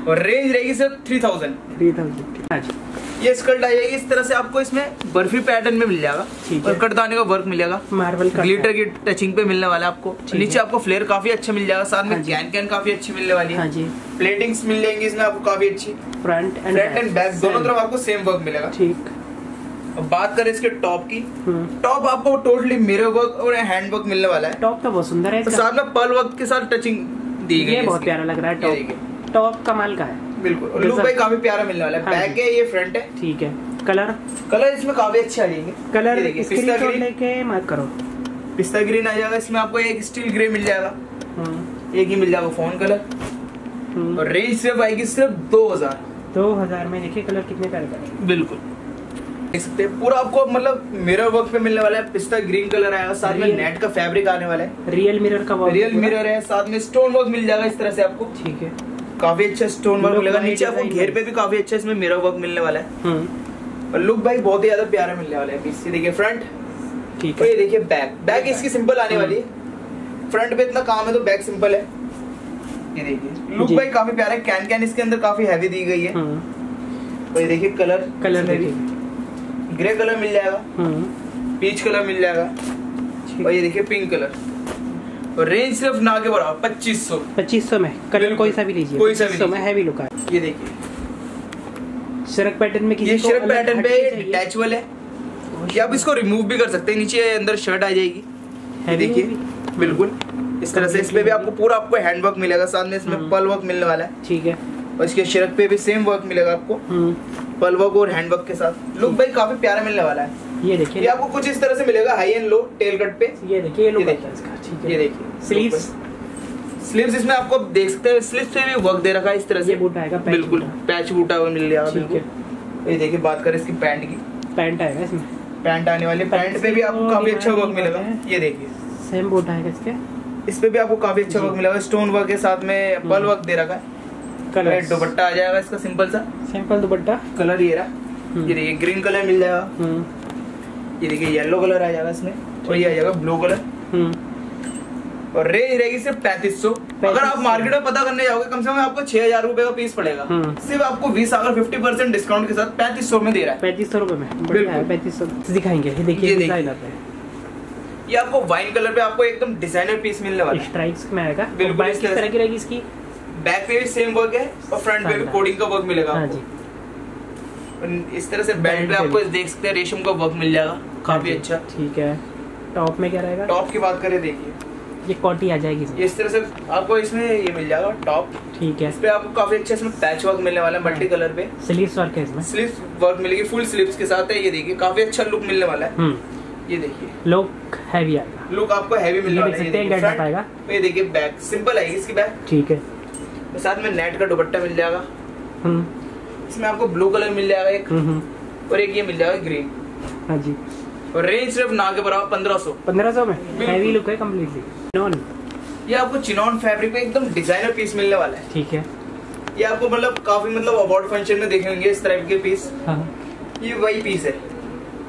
और रेंज रहेगी सिर्फ़ थ्री थाउज़ेंड थ्री थाउज़ेंड हाँ ये स्कर्ट आ जाएगी इस तरह से आपको इसमें बर्फ़ी पैटर्न में मिल जाएगा। और है। कटदाने का वर्क मिलेगा। मार्बल का ग्लिटर की टचिंग पे मिलने वाला है आपको। नीचे आपको फ्लेयर काफ़ी अच्छा मिल जाएगा साथ में हाँ कैन कैन काफ़ी अच्छी मिलने वाली हाँ। है जी। प्लेटिंग्स मिल जाएँगी इसमें आपको काफ़ी अच्छी। Front and front and back दोनों तरफ़ आपको सेम वर्क मिलेगा। ठीक। अब बात करें इसके टॉप की। हम्म। टॉप आपको टोटली मिरर वर्क और हैंड वर्क मिलने वाला है। टॉप तो बहुत सुंदर है तो साथ में पर्ल वर्क के साथ टचिंग दी गई है बहुत प्यारा लग रहा है। टॉप टॉप कमाल का है। बिल्कुल। लुक भाई काफ़ी प्यारा मिलने वाला है। हाँ बैक है ये फ्रंट है। ठीक है। कलर कलर इसमें काफ़ी अच्छे आ जाएँगे। कलर स्क्रीनशॉट ग्रीन लेके मत करो। पिस्ता ग्रीन आ जाएगा। इसमें आपको एक स्टील ग्रे मिल जाएगा। हम्म एक ही मिल जाएगा फ़ोन कलर हम्म। और रेंज सिर्फ़ आएगी सिर्फ़ दो हज़ार। दो हज़ार में देखिए कलर कितने प्यारे बिल्कुल। देख सकते हैं पूरा आपको मतलब मिरर वर्क पे मिलने वाला है। पिस्ता ग्रीन कलर आएगा साथ में नेट का फैब्रिक आने वाला है। रियल मिरर का वर्क रियल मिरर है साथ में स्टोन वर्क मिल जाएगा इस तरह से आपको। ठीक है। काफ़ी अच्छा स्टोन वर्क मिलेगा। नीचे आपको घेर पे भी काफ़ी अच्छा इसमें मिरर वर्क मिलने वाला है। हम्म। और लुक भाई बहुत ही ज़्यादा प्यारा मिलने वाला है ये देखिए फ्रंट ठीक है। ये देखिए बैक बैक इसकी सिंपल आने वाली। है फ्रंट पे इतना काम है तो बैक सिंपल है। ये देखिए। लुक भाई काफ़ी प्यारा है। कैन कैन इसके अंदर काफ़ी हैवी दी गई है। हम्म। और ये देखिए कलर कलर इसमें भी। ग्रे कलर मिल जाएगा। हम्म। पीच कलर मिल जाएगा। और ये देखिए पिंक कलर और रेंज सिर्फ़ ना के बराबर पच्चीस सौ। पच्चीस सौ में कलर कोई सा भी लीजिए। कोई सा भी में हैवी लुक है ये देखिए। शरक पैटर्न में किसी ये को शर्ट अलग पैटर्न पे। डिटैचबल है। ये आप इसको रिमूव भी कर सकते हैं। नीचे अंदर शर्ट आ जाएगी। Heavy देखिए। बिल्कुल। इस तरह से इस पे भी आपको पूरा आपको हैंड वर्क मिलेगा। साथ में इसमें हम्म। पल वर्क मिलने वाला है। ठीक है। और इसके शर्ट पे भी सेम वर्क मिलेगा आपको। हम्म। पल वर्क और हैंड वर्क के साथ। लुक भाई काफ़ी प्यारा मिलने वाला है। ये ये देखिए आपको कुछ इस तरह से मिलेगा। High and low tail cut पे। ये देखिए ये लुक ये देखिए स्लीव्स स्लीव्स इसमें आपको देख सकते हैं स्लीव्स पे भी वर्क दे रखा है इस तरह से। बूटा आएगा, बिल्कुल पैच बूटा हुआ मिल जाएगा ठीक बिल्कुल। ये देखिए बात करें इसकी पैंट की। पैंट आएगा इसमें? पैंट आने वाली पैंट पे भी आपको काफ़ी अच्छा वर्क मिलेगा। ये देखिए। सेम बूट आएगा इसके? इस पे भी आपको काफ़ी अच्छा वर्क मिलेगा। स्टोन वर्क के साथ में बल वर्क दे रखा है। कलर दुपट्टा आ जाएगा इसका सिंपल सा। सिंपल दुपट्टा? कलर ये रहा। हम्म। ये देखिए ग्रीन कलर मिल जाएगा। हम्म। ये देखिए येलो कलर आ जाएगा इसमें। और ये आ जाएगा ब्लू कलर हम्म। और रेंज रहेगी सिर्फ़ पैंतीस सौ। अगर आप मार्केट में पता करने जाओगे कम से कम आपको छह हज़ार रूपए का पीस पड़ेगा। हम्म। सिर्फ़ आपको बीस अगर फिफ्टी परसेंट डिस्काउंट के साथ पैंतीस सौ में दे रहा है। पैंतीस सौ रुपए में। बिल्कुल। पैंतीस सौ। दिखाएँगे। ये देखिए आपको वाइन कलर पे आपको एकदम डिज़ाइनर पीस मिलने वाला है। स्ट्राइक्स में आएगा। बिल्कुल किस तरह की रहेगी इसकी? बैक पे भी सेम वर्क है और फ्रंट पे भी कोडिंग का वर्क मिलेगा हाँ आपको। इस तरह से बेल्ट पे आपको देख सकते हैं रेशम का वर्क मिल जाएगा। काफ़ी हाँ अच्छा। ठीक है। टॉप में क्या रहेगा? टॉप की बात करें देखिए। ये कोटी आ जाएगी इसमें। इस तरह से आपको इसमें ये मिल जाएगा टॉप ठीक है। इस पे आपको काफ़ी अच्छा इसमें पैच वर्क मिलने वाला है मल्टी कलर पे। स्लीव्स वर्क है इसमें। स्लीव्स वर्क मिलेगी फुल स्लीव्स के साथ है ये देखिए काफ़ी अच्छा लुक मिलने वाला है। हम्म। ये देखिए। लुक हैवी आएगा लुक आपको हैवी मिलने वाला है हैं, गेटअप आएगा। ये देखिए बैक सिंपल आएगी इसकी बैक ठीक है। साथ में नेट का दुपट्टा मिल जाएगा। हम्म। इसमें आपको ब्लू कलर मिल जाएगा एक हम्म, और एक ये मिल जाएगा ग्रीन हाँ जी। और रेंज सिर्फ़ ना के बराबर पंद्रह सौ। पंद्रह सौ में? हैवी लुक है कम्प्लीटली नॉन ये आपको चिनॉन फैब्रिक पे एकदम डिज़ाइनर पीस मिलने वाला है। ठीक है। ये आपको मतलब काफ़ी मतलब अवार्ड फ़ंक्शन में देखेंगे इस टाइप के पीस हाँ। ये वही पीस है।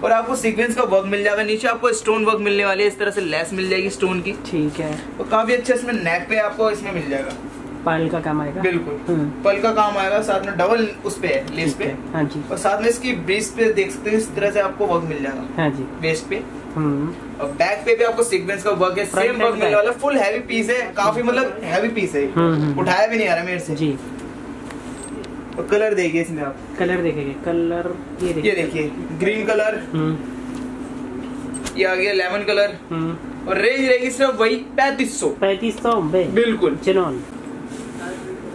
और आपको सीक्वेंस का वर्क मिल जाएगा। नीचे आपको स्टोन वर्क मिलने वाली है। इस तरह से लेस मिल जाएगी स्टोन की। ठीक है। और काफ़ी अच्छा इसमें नेक पे आपको इसमें मिल जाएगा। पायल का काम आएगा। बिल्कुल। हम्म, पल का काम आएगा साथ में डबल उस पे है लेस पे हाँ जी। और साथ में इसकी ब्रीस पे देख सकते हैं इस तरह से आपको वर्क मिल जाएगा। हाँ जी। वेस्ट पे। हम्म। और बैक पे भी आपको सीक्वेंस का वर्क है। सेम वर्क मिलने वाला फुल हैवी पीस है। काफ़ी मतलब हैवी पीस है हम्म। उठाया भी नहीं आ रहा मेरे से। जी। और कलर देखिए इसमें आप। कलर देखेंगे। कलर ये ये देखिए देखिए ग्रीन कलर ये आ गया लेमन कलर और रेंज रहेगी सिर्फ़ वही पैंतीस सौ। पैंतीस सौ बिल्कुल। चिनोन।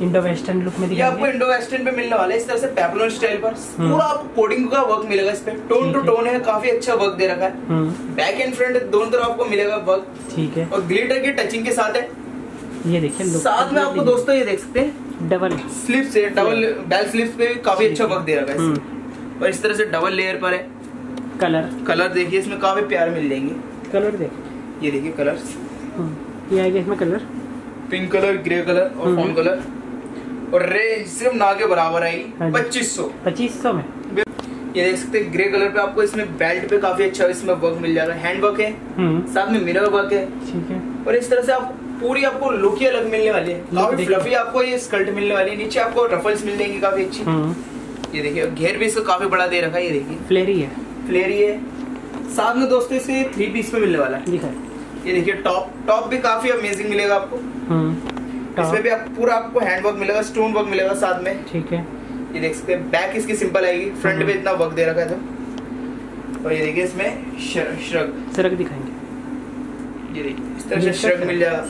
इंडो वेस्टर्न लुक में ये आपको इंडो वेस्टर्न पे मिलने वाला है इस तरह से पेपलोन स्टाइल पर। हम्म। पूरा आपको कोडिंग का वर्क मिलेगा इस पे। टोन टू टोन है। काफ़ी अच्छा वर्क दे रखा है। बैक एंड फ्रंट दोनों तरफ़ आपको मिलेगा वर्क ठीक है। और ग्लिटर की टचिंग के साथ है। ये देखिए साथ में आपको दोस्तों ये देख सकते हैं। डबल स्लिप से डबल बेल स्लिप्स पे काफ़ी अच्छा वर्क दे रखा है हम्म। और इस तरह से डबल लेयर पर है। कलर कलर देखिए इसमें काफ़ी प्यार मिल जाएँगे। कलर देख। ये देखिए कलर हम्म, ये आएगा इसमें colour pink colour grey colour और। फ़ोन कलर और रेंज सिर्फ़ ना के बराबर आई पच्चीस सौ। पच्चीस सौ में? ये देख सकते हैं ग्रे कलर पे आपको इसमें बेल्ट पे काफ़ी अच्छा इसमें वर्क मिल जाएगा। हैंड वर्क है हम्म। साथ में मिरर वर्क है। ठीक है। और इस तरह से आप पूरी आपको लुक ही अलग मिलने वाली है। काफ़ी फ्लफी आपको ये स्कर्ट मिलने वाली है। नीचे आपको रफल्स मिल जाएँगी काफ़ी अच्छी। हम्म। ये देखिए घेर भी इसका काफ़ी बड़ा दे रखा है ये देखिए। फ्लेरी है। फ्लेयरी है। साथ में दोस्तों इसे थ्री पीस में मिलने वाला है। ये देखिए टॉप टॉप भी काफ़ी अमेजिंग मिलेगा आपको। हम्म। इसमें भी आप पूरा आपको हैंड वर्क मिलेगा स्टोन वर्क मिलेगा साथ में। ठीक है। ये देख सकते हैं बैक इसकी सिंपल आएगी फ्रंट हम्म। पे इतना वर्क दे रखा है तो। और ये देखिए इसमें श्र- श्रग दिखाएँगे। ये देखिए इस तरह से श्रग श्रग मिल जाएगा।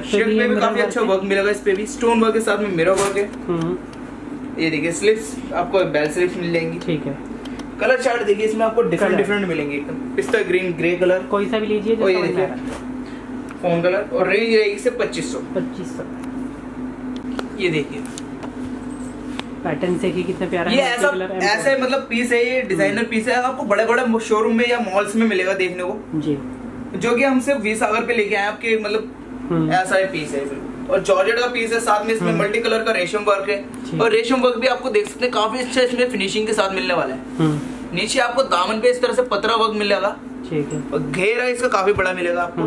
श्रग पे भी काफ़ी अच्छा वर्क मिलेगा इस पे भी। स्टोन वर्क के साथ में मिरर वर्क है। हम्म। ये देखिए स्लिप्स आपको बेल स्लिप्स मिल जाएँगी। ठीक है। कलर चार्ट देखिए इसमें आपको डिफरेंट डिफरेंट मिलेंगे। एकदम पिस्ता ग्रीन ग्रे कलर कोई सा भी लीजिए है फ़ोन कलर और रेंज रहेगी सिर्फ़ पच्चीस सौ। पच्चीस सौ। ये देखिए। पैटर्न से कि कितना प्यारा ये है ऐसा कलर ऐसे मतलब पीस है ये डिज़ाइनर पीस है आपको बड़े बड़े शोरूम में या मॉल्स में मिलेगा देखने को। जी। जो कि हम सिर्फ़ बीस सागर पे लेके आए आपके मतलब हम्म। ऐसा ही पीस है। और जॉर्जेट का पीस है साथ में इसमें हम्म। मल्टी कलर का रेशम वर्क है। और रेशम वर्क भी आपको देख सकते हैं काफ़ी अच्छा इसमें फिनिशिंग के साथ मिलने वाला है। हम्म। नीचे आपको दामन पे इस तरह से पतरा वर्क मिलेगा। ठीक है। और घेरा इसका काफ़ी बड़ा मिलेगा आपको।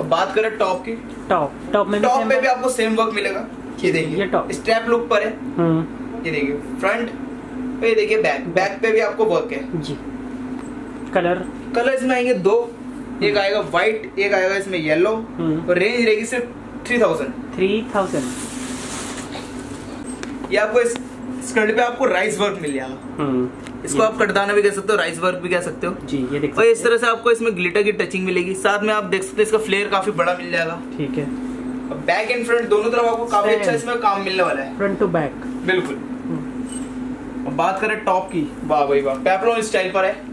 हम्म और बात करें टॉप की। टॉप टॉप में टॉप पे भी आपको सेम वर्क मिलेगा। ये ये देखिए top। स्ट्रैप लुक पर है। हम्म। ये देखिए फ्रंट ये देखिए बैक बैक पे भी आपको वर्क है। जी। कलर कलर इसमें आएँगे दो। एक आएगा व्हाइट एक आएगा इसमें येलो हम्म। और रेंज रहेगी सिर्फ़ थ्री थाउज़ेंड थ्री थाउज़ेंड ये आपको इस स्कर्ट पे आपको राइस वर्क मिल जाएगा। इसको आप कटदाना भी कह सकते हो राइस वर्क भी कह सकते हो। जी ये देख और इस तरह से आपको इसमें ग्लिटर की टचिंग मिलेगी। साथ में आप देख सकते हो इसका फ्लेयर काफ़ी बड़ा मिल जाएगा। ठीक है। बैक एंड फ्रंट दोनों तरफ़ आपको काफ़ी अच्छा इसमें काम मिलने वाला है। फ्रंट टू बैक बिल्कुल। अब बात करें टॉप की। वाह भाई वाह। पेपलोन स्टाइल पर है।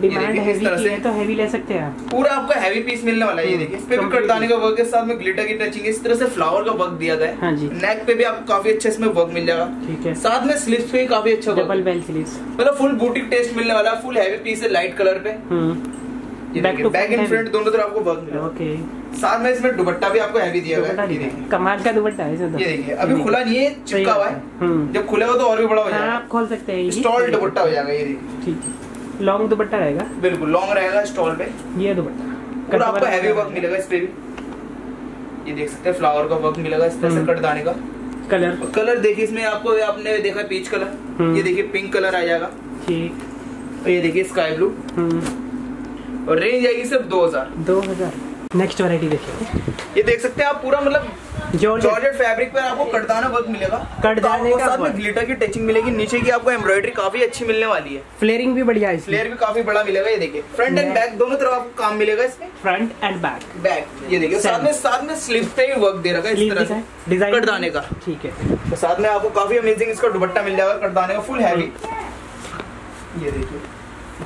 डिमांड हैवी की तो हैवी ले सकते हैं आप। पूरा आपको हैवी पीस मिलने वाला है ये देखिए। इस पे भी कटदाने का वर्क साथ में ग्लिटर की टचिंग इस तरह से फ्लावर का वर्क दिया गया है। हाँ जी। नेक पे भी आपको काफ़ी अच्छा इसमें वर्क मिल जाएगा। ठीक है। साथ में स्लीव्स पे काफ़ी अच्छा डबल बेल स्लीव्स मतलब फुल बूटिक टेस्ट मिलने वाला फुल हैवी पीस है लाइट कलर पे। बैक एंड फ्रंट दोनों तरफ़ आपको वर्क मिलेगा। ओके साथ में इसमें दुपट्टा भी आपको हैवी दिया दुपट्टा है। कमाल का दुपट्टा है। ये देखिए अभी खुला नहीं है चिपका हुआ है। हम्म। जब खुलेगा तो और भी बड़ा हो हाँ जाएगा। आप खोल सकते हैं ये स्टॉल दुपट्टा हो। जाएगा ये देखिए। ठीक है। लॉन्ग दुपट्टा रहेगा। बिल्कुल लॉन्ग रहेगा स्टॉल पे। ये दुपट्टा। और आपको हैवी वर्क मिलेगा इस पे भी। ये देख सकते हैं फ्लावर का वर्क मिलेगा इस तरह से। कटदाने का। कलर कलर देखिए इसमें आपको आपने देखा पीच कलर हम्म। ये देखिए पिंक कलर आ जाएगा। ठीक। और ये देखिए स्काई ब्लू हम्म। और रेंज आएगी सिर्फ़ दो हज़ार। दो हज़ार। नेक्स्ट वैरायटी देखिए ये देख सकते हैं आप पूरा मतलब जॉर्जेट फैब्रिक पर आपको कटदाना वर्क मिलेगा। कटदाने का साथ में ग्लिटर की टचिंग मिलेगी। नीचे की आपको एम्ब्रॉयडरी काफ़ी अच्छी मिलने वाली है। फ्लेयरिंग भी बढ़िया है फ्लेयर भी काफ़ी बड़ा मिलेगा ये देखिए। फ्रंट एंड बैक दोनों तरफ़ आपको काम मिलेगा इसमें। फ्रंट एंड बैक बैक ये देखिए। साथ में साथ में स्लीव पे भी वर्क दे रखा है इस तरह से। डिज़ाइन कटदाने का। ठीक है। तो साथ में आपको काफ़ी अमेजिंग इसका दुपट्टा मिल जाएगा कटदाने का फुल हैवी ये देखिए।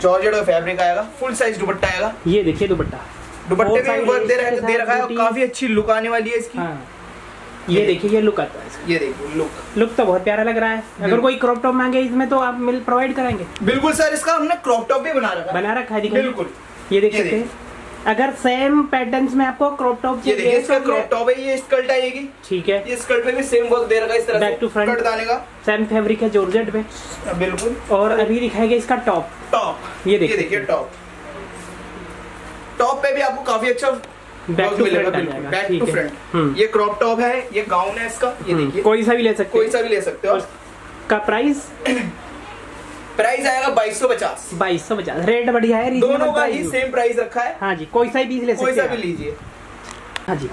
जॉर्जेट का फैब्रिक आएगा फुल साइज़ दुपट्टा आएगा। ये देखिए दुपट्टा। दुपट्टे में side वर्क दे lace रखा के दे रखा है और काफ़ी अच्छी लुक आने वाली है इसकी। हाँ। ये देखिए ये लुक आता है इसका। ये देखिए लुक लुक तो बहुत प्यारा लग रहा है। अगर कोई क्रॉप टॉप मांगे इसमें तो आप मिल प्रोवाइड कराएँगे बिल्कुल सर इसका हमने क्रॉप टॉप भी बना रखा बना रखा है बिल्कुल। ये देख सकते हैं। अगर सेम पैटर्न्स में आपको क्रॉप टॉप ये देखिए इसका क्रॉप टॉप है ये स्कर्ट आएगी ठीक है। ये स्कर्ट पे भी सेम वर्क दे रखा है इस तरह to से front। कटदाने का। सेम फैब्रिक है जॉर्जेट पे। बिल्कुल। और अभी दिखाएगा इसका टॉप टॉप ये। देखिए। टॉप टॉप पे भी आपको काफ़ी अच्छा बैक टू मिलेगा बिल्कुल। बैक टू फ्रंट ये क्रॉप टॉप है ये गाउन है इसका ये हम्म, देखिए। कोई सा भी ले सकते कोई सा भी ले सकते हो का प्राइस प्राइस आएगा बाईस सौ पचास। बाईस सौ पचास। रेट बढ़िया है दोनों का ही सेम प्राइस रखा है। हाँ जी कोई सा भी ले कोई सा भी लीजिए। हाँ जी।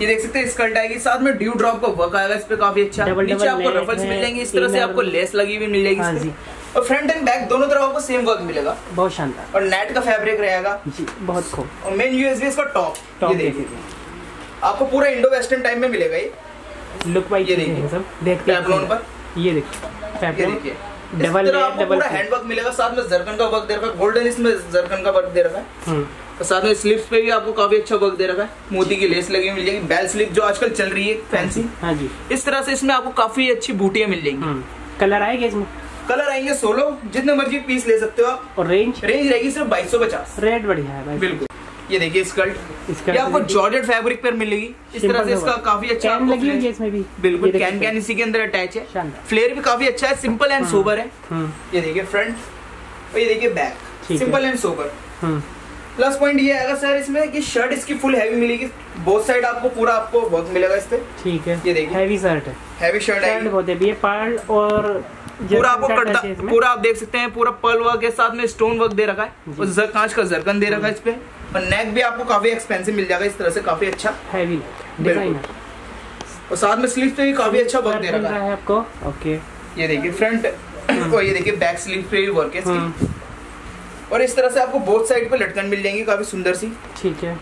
ये देख सकते हैं स्कर्ट आएगी। साथ में ड्यू ड्रॉप का वर्क आएगा इस पे काफ़ी अच्छा। नीचे आपको रफल्स मिल जाएँगे इस तरह से आपको लेस लगी हुई मिल जाएगी। और फ्रंट एंड बैक दोनों तरफ़ आपको सेम वर्क मिलेगा। बहुत शानदार। और नेट का फैब्रिक रहेगा। जी बहुत खूब। और मेन यूएसबी इसका टॉप टॉप ये देखिए। आपको पूरा इंडो वेस्टर्न टाइम में मिलेगा ये। लुक वाइज ये देखिए। सब। देखते हैं। टैपलॉन पर। ये देखिए। ये देखिए। डबल लेयर, आपको डबल पूरा हैंड वर्क मिलेगा। साथ में जरकन का वर्क दे रखा है। गोल्डन इसमें जरकन का वर्क दे रखा है। हम्म, और साथ में स्लीव्स पे भी आपको काफ़ी अच्छा वर्क दे रखा है। मोती की लेस लगी मिल जाएगी। बेल स्लीव जो आजकल चल रही है फैंसी हाँ जी। इस तरह से इसमें आपको काफ़ी अच्छी बूटियाँ मिल जाएँगी। हम्म, कलर आएगा इसमें? कलर आएँगे सोलो जितने मर्ज़ी पीस ले सकते हो आप। और रेंज रेंज रहेगी सिर्फ़ बाईस सौ पचास। रेट बढ़िया है बिल्कुल। ये देखिए स्कर्ट ये आपको जॉर्जेट फैब्रिक पर मिलेगी। इस तरह से इसका काफ़ी अच्छा कैन लगी है इसमें भी। बिल्कुल कैन कैन इसी के अंदर अटैच है। फ्लेयर भी काफ़ी अच्छा है सिंपल एंड सोबर है। हम्म, ये देखिए फ्रंट और ये देखिए back simple and sober plus point ये आएगा सर इसमें कि शर्ट इसकी फुल हैवी मिलेगी बोथ साइड आपको पूरा आपको वर्क मिलेगा इस पे। ठीक है। ये देखिए। हैवी शर्ट है। हैवी शर्ट है। ये पर्ल और पूरा आपको जर्किन का कटदा touch है इसमें। पूरा आप देख सकते हैं पूरा पर्ल वर्क के साथ में स्टोन वर्क दे रखा है। और जर कांच का जरकन दे रखा है इस पे। और नेक भी आपको काफ़ी एक्सपेंसिव मिल जाएगा इस तरह से काफ़ी अच्छा। हैवी डिज़ाइनर और साथ में स्लीव पे भी काफ़ी अच्छा वर्क दे रखा है। है आपको? ओके ये देखिए फ्रंट और ये देखिए बैक स्लीव पे भी वर्क है इसकी। हम्म, और इस तरह से आपको बोथ साइड पे लटकन मिल जाएँगी काफ़ी सुंदर सी। ठीक है।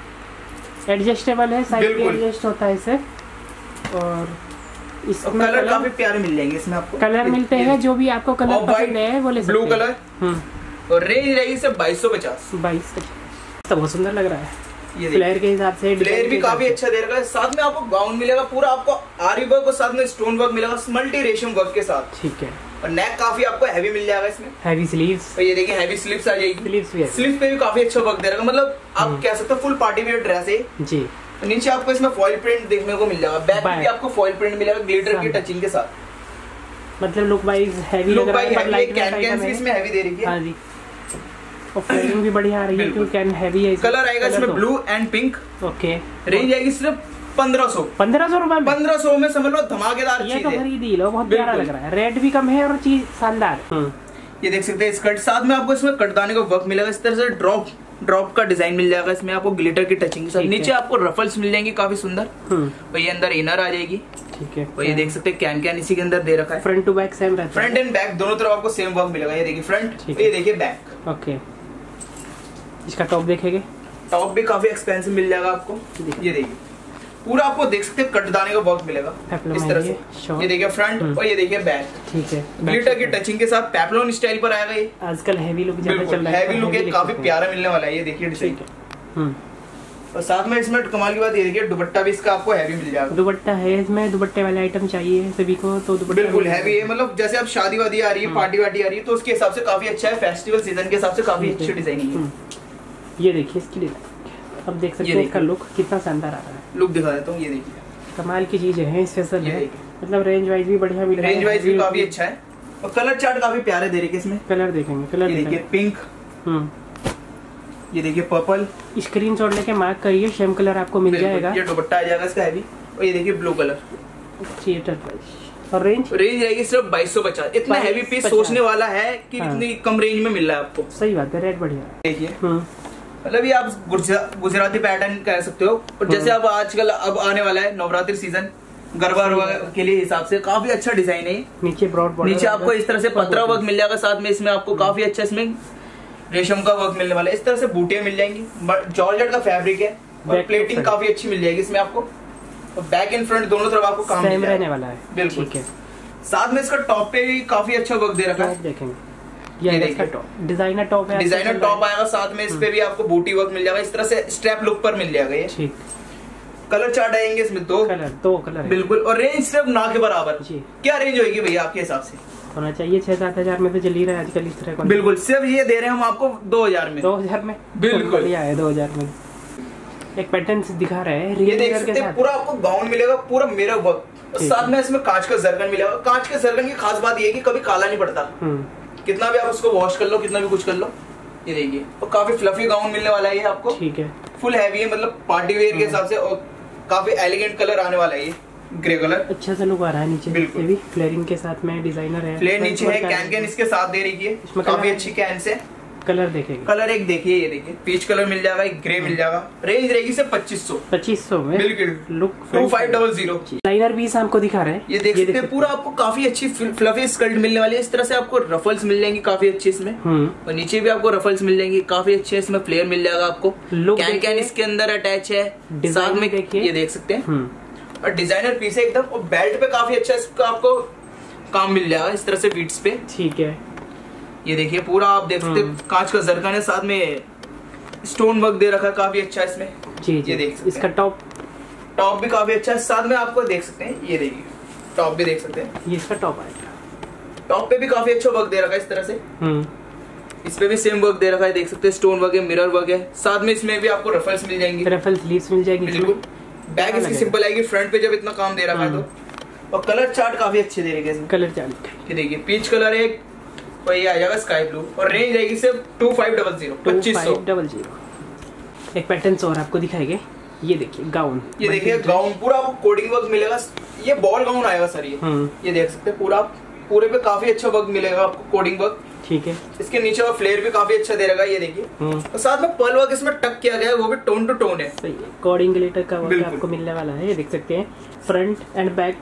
एडजस्टेबल है साइड एडजस्ट होता है इसे। और इसमें कलर काफ़ी प्यारे मिल जाएँगे इसमें आपको। कलर मिलते हैं जो भी आपको कलर पसंद है वो ले सकते ब्लू कलर हम्म और रेंज रहेगी सिर्फ़ बाईस सौ पचास। बाईस तो बहुत सुंदर लग रहा है। फ्लेयर के हिसाब से फ्लेयर भी काफ़ी अच्छा दे रखा है। साथ में आपको गाउन मिलेगा पूरा आपको आरी वर्क और साथ में स्टोन वर्क मिलेगा मल्टी रेशम वर्क के साथ। ठीक है। और नेक काफ़ी आपको हैवी मिल जाएगा इसमें। हैवी स्लीव्स और ये देखिए हैवी स्लीव्स आ जाएगी। स्लीव्स भी है स्लीव पे भी काफ़ी अच्छा वर्क दे रखा है। मतलब आप हम्म। कह सकते हो फुल पार्टी वेयर ड्रेस है। जी। नीचे आपको इसमें फॉइल प्रिंट देखने को मिल जाएगा। बैक में भी आपको फॉइल प्रिंट मिलेगा ग्लिटर की टचिंग के साथ। मतलब लुक वाइज हैवी लुक लग रहा है हैवी कैन कैन भी इसमें हैवी दे रही है। हाँ जी। और फ्लेयरिंग भी बढ़िया आ रही है क्योंकि कैन हैवी है कलर आएगा इसमें तो- blue and pink okay range आएगी सिर्फ़ पंद्रह सौ। पंद्रह सौ रुपए में? पंद्रह सौ में समझ लो धमाकेदार ये तो खरीद ही लो बहुत प्यारा लग रहा है। रेट भी कम है और चीज़ शानदार। हम्म, ये देख सकते हैं स्कर्ट साथ में आपको इसमें कटदाने का वर्क मिलेगा। इस तरह से ड्रॉप ड्रॉप का डिज़ाइन मिल जाएगा इसमें आपको ग्लिटर की टचिंग सब नीचे आपको रफल्स मिल जाएँगे काफ़ी सुंदर। हम्म। और ये अंदर इनर आ जाएगी। ठीक है और ये देख सकते हैं कैन कैन इसी के अंदर दे रखा है। फ्रंट टू बैक सेम रहता है। फ्रंट एंड बैक दोनों तरफ़ आपको सेम वर्क मिलेगा। ये देखिए फ्रंट ये देखिए बैक ओके। इसका टॉप देखेंगे। टॉप भी काफ़ी एक्सपेंसिव मिल जाएगा आपको। ये देखिए। पूरा आपको देख सकते हैं कटदाने का वर्क मिलेगा। इस तरह से। ये देखिए फ्रंट हम्म। और ये देखिए बैक ठीक है ग्लिटर की टचिंग के साथ पेप्लोन स्टाइल पर आएगा ये। आजकल हैवी लुक ज़्यादा चल रहा है हैवी लुक है काफ़ी प्यारा मिलने वाला है ये देखिए डिज़ाइन हम्म। और साथ में इसमें कमाल की बात ये देखिए दुपट्टा भी इसका आपको हैवी मिल जाएगा। दुपट्टा है इसमें दुपट्टे वाले आइटम चाहिए सभी को तो दुपट्टा बिल्कुल हैवी है मतलब जैसे आप शादी वादी आ रही है पार्टी वार्टी आ रही है तो उसके हिसाब से काफ़ी अच्छा है फेस्टिवल सीज़न के हिसाब से काफ़ी अच्छी डिज़ाइनिंग है हम्म। ये देखिए इसकी डिज़ाइन अब देख सकते हैं इसका लुक कितना शानदार आ रहा है। लुक दिखा देता हूँ ये देखिए। कमाल की चीज़ें हैं है। मतलब रेंज वाइज भी बढ़िया मिल रहा है रेंज वाइज भी काफ़ी अच्छा है। और कलर चार्ट काफ़ी प्यारे दे रखे इसमें। कलर देखेंगे कलर ये देखिए पिंक हम्म। ये देखिए पर्पल स्क्रीन शॉट लेके मार्क करिए सेम कलर आपको मिल जाएगा। ये दुपट्टा आ जाएगा इसका हैवी और ये देखिए ब्लू कलर और रेंज रेंज रहेगी सिर्फ़ बाईस सौ पचास। इतना हैवी पीस सोचने वाला है कि हाँ। इतनी कम रेंज में मिल रहा है आपको। सही बात है रेट बढ़िया देखिए। हम्म। मतलब ये आप गुजराती पैटर्न कह सकते हो। और जैसे हम्म। अब आजकल अब आने वाला है नवरात्रि सीज़न गरबा के लिए हिसाब से काफ़ी अच्छा डिज़ाइन है नीचे ब्रॉड नीचे आपको इस तरह से पतरा वर्क मिल जाएगा साथ में इसमें आपको काफ़ी अच्छा इसमें रेशम का वर्क मिलने वाला है। इस तरह से बूटियाँ मिल जाएँगी। जॉर्जेट का फैब्रिक है और प्लेटिंग काफ़ी अच्छी मिल जाएगी इसमें आपको। और बैक एंड फ्रंट दोनों तरफ़ आपको काम रहने वाला है। बिल्कुल। साथ में इसका टॉप पे भी काफ़ी अच्छा वर्क दे रखा है। देखेंगे। डिज़ाइनर टॉप है डिज़ाइनर टॉप आएगा साथ में इस पे भी आपको बूटी वर्क मिल जाएगा। इस तरह से स्ट्रैप लुक पर मिल जाएगा ये। ठीक। कलर चार्ट आएँगे इसमें दो। कलर दो कलर बिल्कुल और रेंज सिर्फ़ ना के बराबर। जी। क्या रेंज होगी भैया आपके हिसाब से? होना चाहिए छह सात हज़ार में तो चल ही रहा है आजकल इस तरह का। बिल्कुल सिर्फ़ ये दे रहे हैं हम आपको दो हज़ार में। दो हज़ार में? बिल्कुल। है दो हज़ार में। एक पैटर्न दिखा रहा है ये देख सकते हैं पूरा आपको गाउन मिलेगा पूरा मेरा वर्क और साथ में इसमें कांच का जरगन मिलेगा। कांच के जरगन की खास बात ये है कि कभी काला नहीं पड़ता। हम्म। कितना भी आप उसको वॉश कर लो कितना भी कुछ कर लो ये देखिए। और काफ़ी फ्लफी गाउन मिलने वाला है ये आपको। ठीक है। फुल हैवी है मतलब पार्टी वेयर के हिसाब से और काफ़ी एलिगेंट कलर आने वाला है ये ग्रे कलर अच्छा सा लुक आ रहा है नीचे। बिल्कुल। भी फ्लेयरिंग के साथ में डिज़ाइनर है। फ्लेयर नीचे है कैन कैन इसके साथ दे रही है। काफ़ी अच्छी कैन से। कलर देखेंगे। कलर एक देखिए ये देखिए। पीच कलर मिल जाएगा एक ग्रे मिल जाएगा। रेंज रहेगी सिर्फ़ पच्चीस सौ। पच्चीस सौ में? बिल्कुल। Look two five double zero designer piece हमको दिखा रहे हैं। ये देख सकते हैं पूरा आपको काफ़ी अच्छी फ्लफी स्कर्ट मिलने वाली है। इस तरह से आपको रफल्स मिल जाएँगी काफ़ी अच्छी इसमें। हम्म। और नीचे भी आपको रफल्स मिल जाएँगी काफ़ी अच्छे इसमें फ्लेयर मिल जाएगा आपको। कैन कैन इसके अंदर अटैच है। साथ में ये देख सकते हैं। हम्म। और डिज़ाइनर पीस है एकदम और बेल्ट पे काफ़ी अच्छा इसका आपको काम मिल जाएगा इस तरह से बीट्स पे। ठीक है। ये देखिए पूरा आप देख सकते हम्म। कांच का जरकन है साथ में स्टोन वर्क दे रखा है काफ़ी अच्छा इसमें। जी जी। ये देख सकते इसका टॉप टॉप भी काफ़ी अच्छा है साथ में आपको देख सकते हैं ये देखिए टॉप भी देख सकते हैं। ये इसका टॉप आएगा टॉप पे भी काफ़ी अच्छा वर्क दे रखा है इस तरह से। हम्म। इस पे भी सेम वर्क दे रखा है देख सकते हैं स्टोन वर्क है मिरर वर्क है। साथ में इसमें भी आपको रफल्स मिल जाएँगे। रफल स्लीव्स मिल जाएगी। बिल्कुल। बैक इसकी सिंपल आएगी फ्रंट पे जब इतना काम दे रखा है हम्म। तो और कलर चार्ट काफ़ी अच्छे दे रखे हैं कलर चालू ये देखिए पीच कलर है और ये आ जाएगा स्काई ब्लू और रेंज रहेगी सिर्फ़ टू फाइव डबल ज़ीरो पच्चीस सौ। डबल ज़ीरो एक पैटर्न और आपको दिखाएँगे। ये देखिए गाउन ये देखिए गाउन पूरा आपको कोडिंग वर्क मिलेगा। ये बॉल गाउन आएगा सर ये। हम्म। ये देख सकते हैं पूरा पूरे पे काफ़ी अच्छा वर्क मिलेगा आपको कोडिंग वर्क ठीक है। इसके नीचे और फ्लेयर भी काफ़ी अच्छा दे है ये देखिए। हम्म। और साथ में पर्ल वर्क इसमें टक किया गया है वो भी टोन टू टोन है। सही है। कोडिंग ग्लिटर का वर्क आपको मिलने वाला है ये देख सकते हैं। फ्रंट एंड बैक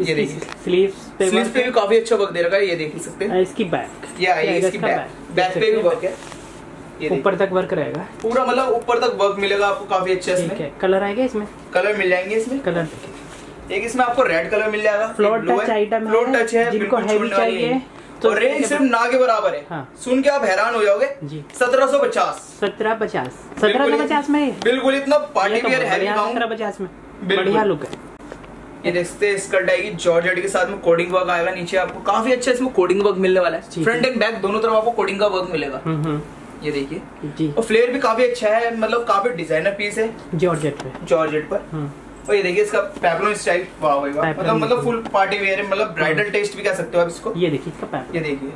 ये देखिए। स्लीव्स पे भी काफ़ी अच्छा वर्क दे रखा है ये देख सकते हैं। इसकी बैक ये इसकी बैक बैक पे भी वर्क है ऊपर तक वर्क रहेगा। पूरा मतलब ऊपर तक वर्क मिलेगा आपको काफ़ी अच्छा ठीक इसमें है। कलर आएगा इसमें? कलर मिल जाएँगे इसमें। कलर एक इसमें आपको रेड कलर मिल जाएगा। Floor touch item floor touch है जिनको हैवी चाहिए तो और रेंज सिर्फ़ ना के बराबर है। हाँ। सुन के आप हैरान हो जाओगे। जी। सत्रह सौ पचास। सत्रह पचास। सत्रह सौ पचास में? बिल्कुल इतना पार्टी ये वेयर हैवी सत्रह पचास में। बढ़िया लुक है। ये देखते हैं स्कर्ट आएगी जॉर्जेट के साथ में कोडिंग वर्क आएगा नीचे आपको। काफ़ी अच्छा इसमें कोडिंग वर्क मिलने वाला है। फ्रंट एंड बैक दोनों तरफ़ आपको कोडिंग का वर्क मिलेगा। हम्म हम्म। ये देखिए। और फ्लेयर भी काफ़ी अच्छा है मतलब काफ़ी डिज़ाइनर पीस है। जॉर्जेट में जॉर्जेट पर। हम्म। और ये देखिए इसका पैपलोन स्टाइल वाह मतलब मतलब फुल पार्टी वेयर है मतलब ब्राइडल टेस्ट भी कह सकते हो आप इसको। ये देखिए इसका ये देखिए।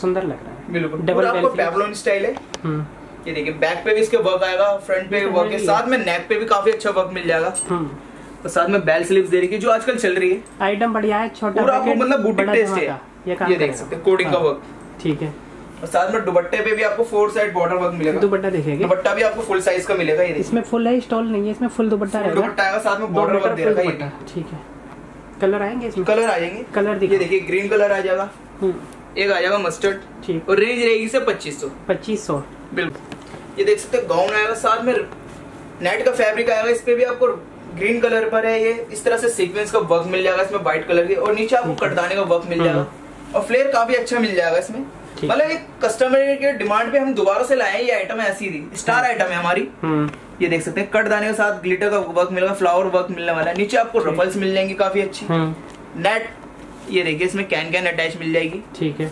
सुंदर लग रहा है। बिल्कुल। पूरा आपको पैपलोन स्टाइल है। ये देखिए बैक पे भी इसके वर्क आएगा फ्रंट पे तो वर्क है heavy साथ में नेक पे भी काफ़ी अच्छा वर्क मिल जाएगा। और साथ में बेल स्लीव्स दे रही है जो आजकल चल रही है। आइटम बढ़िया है छोटा पूरा आपको मतलब बूटीक टेस्ट है। ये काम ये देख सकते हैं कोडिंग का हाँ, वर्क ठीक है। और साथ में दुपट्टे पे भी आपको फोर साइड बॉर्डर वर्क मिलेगा। दुपट्टा देखेंगे। दुपट्टा भी आपको फुल साइज़ का मिलेगा ये इसमें फुल है स्टॉल नहीं है इसमें फुल दुपट्टा रहेगा। दुपट्टा आएगा साथ में बॉर्डर वर्क दे रखा है ये ठीक है। कलर आएँगे इसमें? कलर आ जाएँगे कलर देखिए दिखा देखिए ग्रीन कलर आ जाएगा। हम्म, एक आ जाएगा मस्टर्ड ठीक। और रेंज रहेगी से पच्चीस सौ। पच्चीस सौ। बिल्कुल। ये देख सकते हैं गाउन आएगा साथ में नेट का फैब्रिक आएगा इस पे भी आपको ग्रीन कलर पर है ये। इस तरह से सीक्वेंस का वर्क मिल जाएगा इसमें व्हाइट कलर के। और नीचे आपको कटदाने का वर्क मिल जाएगा। और फ्लेयर काफ़ी अच्छा मिल जाएगा इसमें। मतलब एक कस्टमर के डिमांड पे हम दोबारा से लाए ये आइटम ऐसी थी स्टार आइटम है हमारी। हम्म ये देख सकते हैं कट दाने के साथ ग्लिटर का वर्क मिलेगा फ्लावर वर्क मिलने वाला है। नीचे आपको रफल्स मिल जाएँगी काफ़ी अच्छी। नेट ये देखिए इसमें कैन कैन अटैच मिल जाएगी। ठीक है।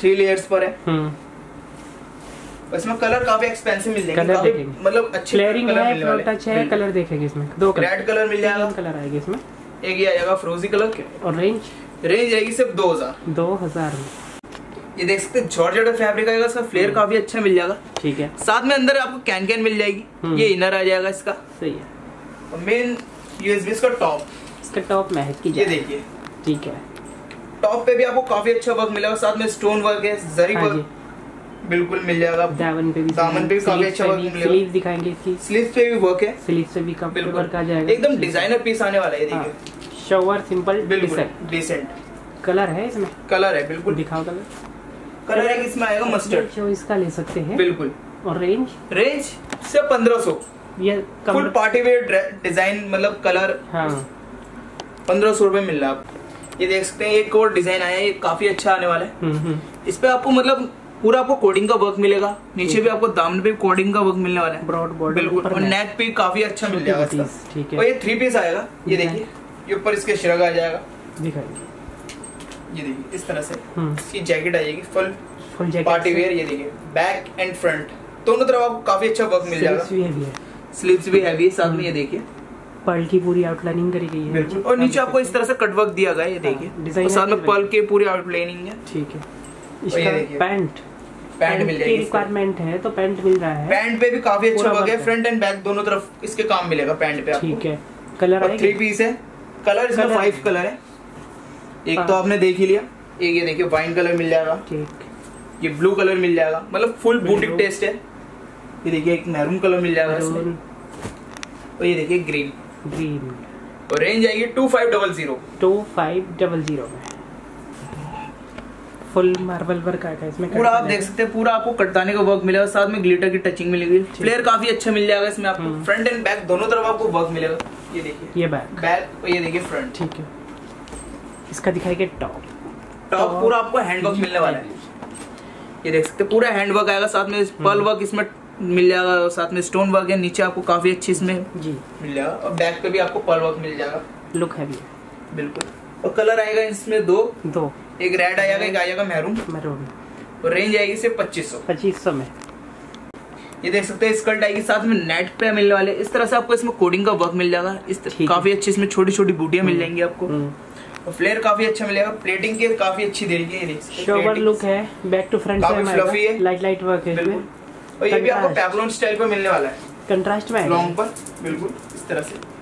थ्री लेयर्स पर है। इसमें कलर काफ़ी एक्सपेंसिव मिल जाएँगे कलर देखेंगे। मतलब अच्छे फ्लेयरिंग कलर है फ्लोर टच है कलर देखेंगे इसमें। दो कलर रेड कलर मिल जाएगा। कलर आएँगे इसमें। एक ये आ जाएगा फ्रोजी कलर और रेंज रेंज रहेगी सिर्फ़ दो हज़ार। दो हज़ार में। ये देख सकते हैं जॉर्जेट फैब्रिक आएगा इसका फ्लेयर काफ़ी अच्छा मिल जाएगा। ठीक है। साथ में अंदर आपको कैन कैन मिल जाएगी। हम्म। ये इनर आ जाएगा इसका। सही है। और मेन यूएसबी इसका टॉप इसका टॉप महक की ये देखिए। ठीक है। टॉप पे भी आपको काफ़ी अच्छा वर्क मिलेगा। साथ में स्टोन वर्क है जरी हाँ वर्क बिल्कुल मिल जाएगा। दामन पे भी दामन पे भी काफ़ी अच्छा work मिलेगा। स्लीव दिखाएँगे इसकी। स्लीव पे भी वर्क है। स्लीव से भी काफ़ी वर्क आ जाएगा। एकदम डिज़ाइनर पीस आने वाला है देखिए। Shower simple decent decent colour है इसमें? कलर है बिल्कुल। दिखाओ कलर कलर है इसमें आएगा मस्टर्ड चॉइस का ले सकते हैं। बिल्कुल। और रेंज रेंज से पंद्रह सौ। ये फुल पार्टी वेयर डिज़ाइन मतलब कलर हाँ। पंद्रह सौ रुपए मिल रहा है। आपको ये देख सकते हैं एक और डिज़ाइन आया है ये काफ़ी अच्छा आने वाला है। हम्म हम्म। इस पे आपको मतलब पूरा आपको कोडिंग का वर्क मिलेगा। नीचे भी आपको दामन पे कोडिंग का वर्क मिलने वाला है। ब्रॉड बॉर्डर बिल्कुल और नेक पे काफ़ी अच्छा मिल जाएगा ठीक और ये थ्री पीस आएगा। ये देखिए ये ऊपर इसके श्रग आ जाएगा। दिखाइए। ये देखिए इस तरह से। हम्म। इसकी जैकेट आ जाएगी full full jacket party wear ये देखिए। बैक एंड फ्रंट दोनों तरफ़ आपको काफ़ी अच्छा वर्क मिल जाएगा। है। स्लीव्स भी हैवी है साथ में ये देखिए। पर्ल की पूरी आउटलाइनिंग करी गई है। और नीचे आपको इस तरह से कट वर्क दिया गया है ये देखिए। हाँ, डिज़ाइन साथ में है। पर्ल के पूरी आउटलाइनिंग है। ठीक है। इसका पैंट पैंट मिल जाएगी रिक्वायरमेंट है तो पैंट मिल रहा है। पैंट पे भी काफ़ी अच्छा वर्क है फ्रंट एंड बैक दोनों तरफ़ इसके काम मिलेगा पैंट पे ठीक है। कलर थ्री पीस है। कलर इसमें फाइव कलर है। एक हाँ। तो आपने देख ही लिया। एक ये देखिए वाइन कलर मिल जाएगा। ठीक। ये ब्लू कलर मिल जाएगा। मतलब फुल। बूटिक टेस्ट है। ये देखिए एक मैरून कलर मिल जाएगा इसमें। और ये देखिए ग्रीन ग्रीन और रेंज आएगी two five double zero two five double zero में। फुल मार्बल वर्क आएगा इसमें पूरा आप देख सकते हैं पूरा आपको कटदाने का वर्क मिलेगा साथ में ग्लिटर की टचिंग मिलेगी। फ्लेयर काफ़ी अच्छा मिल जाएगा इसमें आपको। हम्म। फ्रंट एंड बैक दोनों तरफ़ आपको वर्क मिलेगा। ये देखिए। ये बैग बैक और ये देखिए फ्रंट ठीक है। इसका दिखाएँगे टॉप टॉप पूरा आपको हैंड वर्क मिलने वाला है। ये देख सकते हैं पूरा हैंड वर्क आएगा साथ में पर्ल वर्क इसमें मिल जाएगा और साथ में स्टोन वर्क है नीचे आपको काफ़ी अच्छी इसमें जी। मिल जाएगा और बैक पे भी आपको पर्ल वर्क मिल जाएगा। लुक है। बिल्कुल। और कलर आएगा इसमें दो। दो। एक रेड आएगा एक आएगा मैरून मैरून और रेंज आएगी सिर्फ़ पच्चीस सौ। पच्चीस सौ में। ये देख सकते हैं स्कर्ट आएगी साथ में नेट पे मिलने वाले। इस तरह से आपको इसमें कोडिंग का वर्क मिल जाएगा। इस काफ़ी अच्छी इसमें छोटी छोटी बूटियाँ मिल जाएँगी आपको। हम्म। और फ्लेयर काफ़ी अच्छा मिलेगा। प्लेटिंग की काफ़ी अच्छी दे रही है ये हैं, शोवर plating। लुक है। बैक टू फ्रंट काफ़ी fluffy है। लाइट लाइट वर्क है इसमें। और ये भी आपको। पैपलोन स्टाइल पर मिलने वाला है। कंट्रास्ट में लॉन्ग पर बिल्कुल इस तरह से।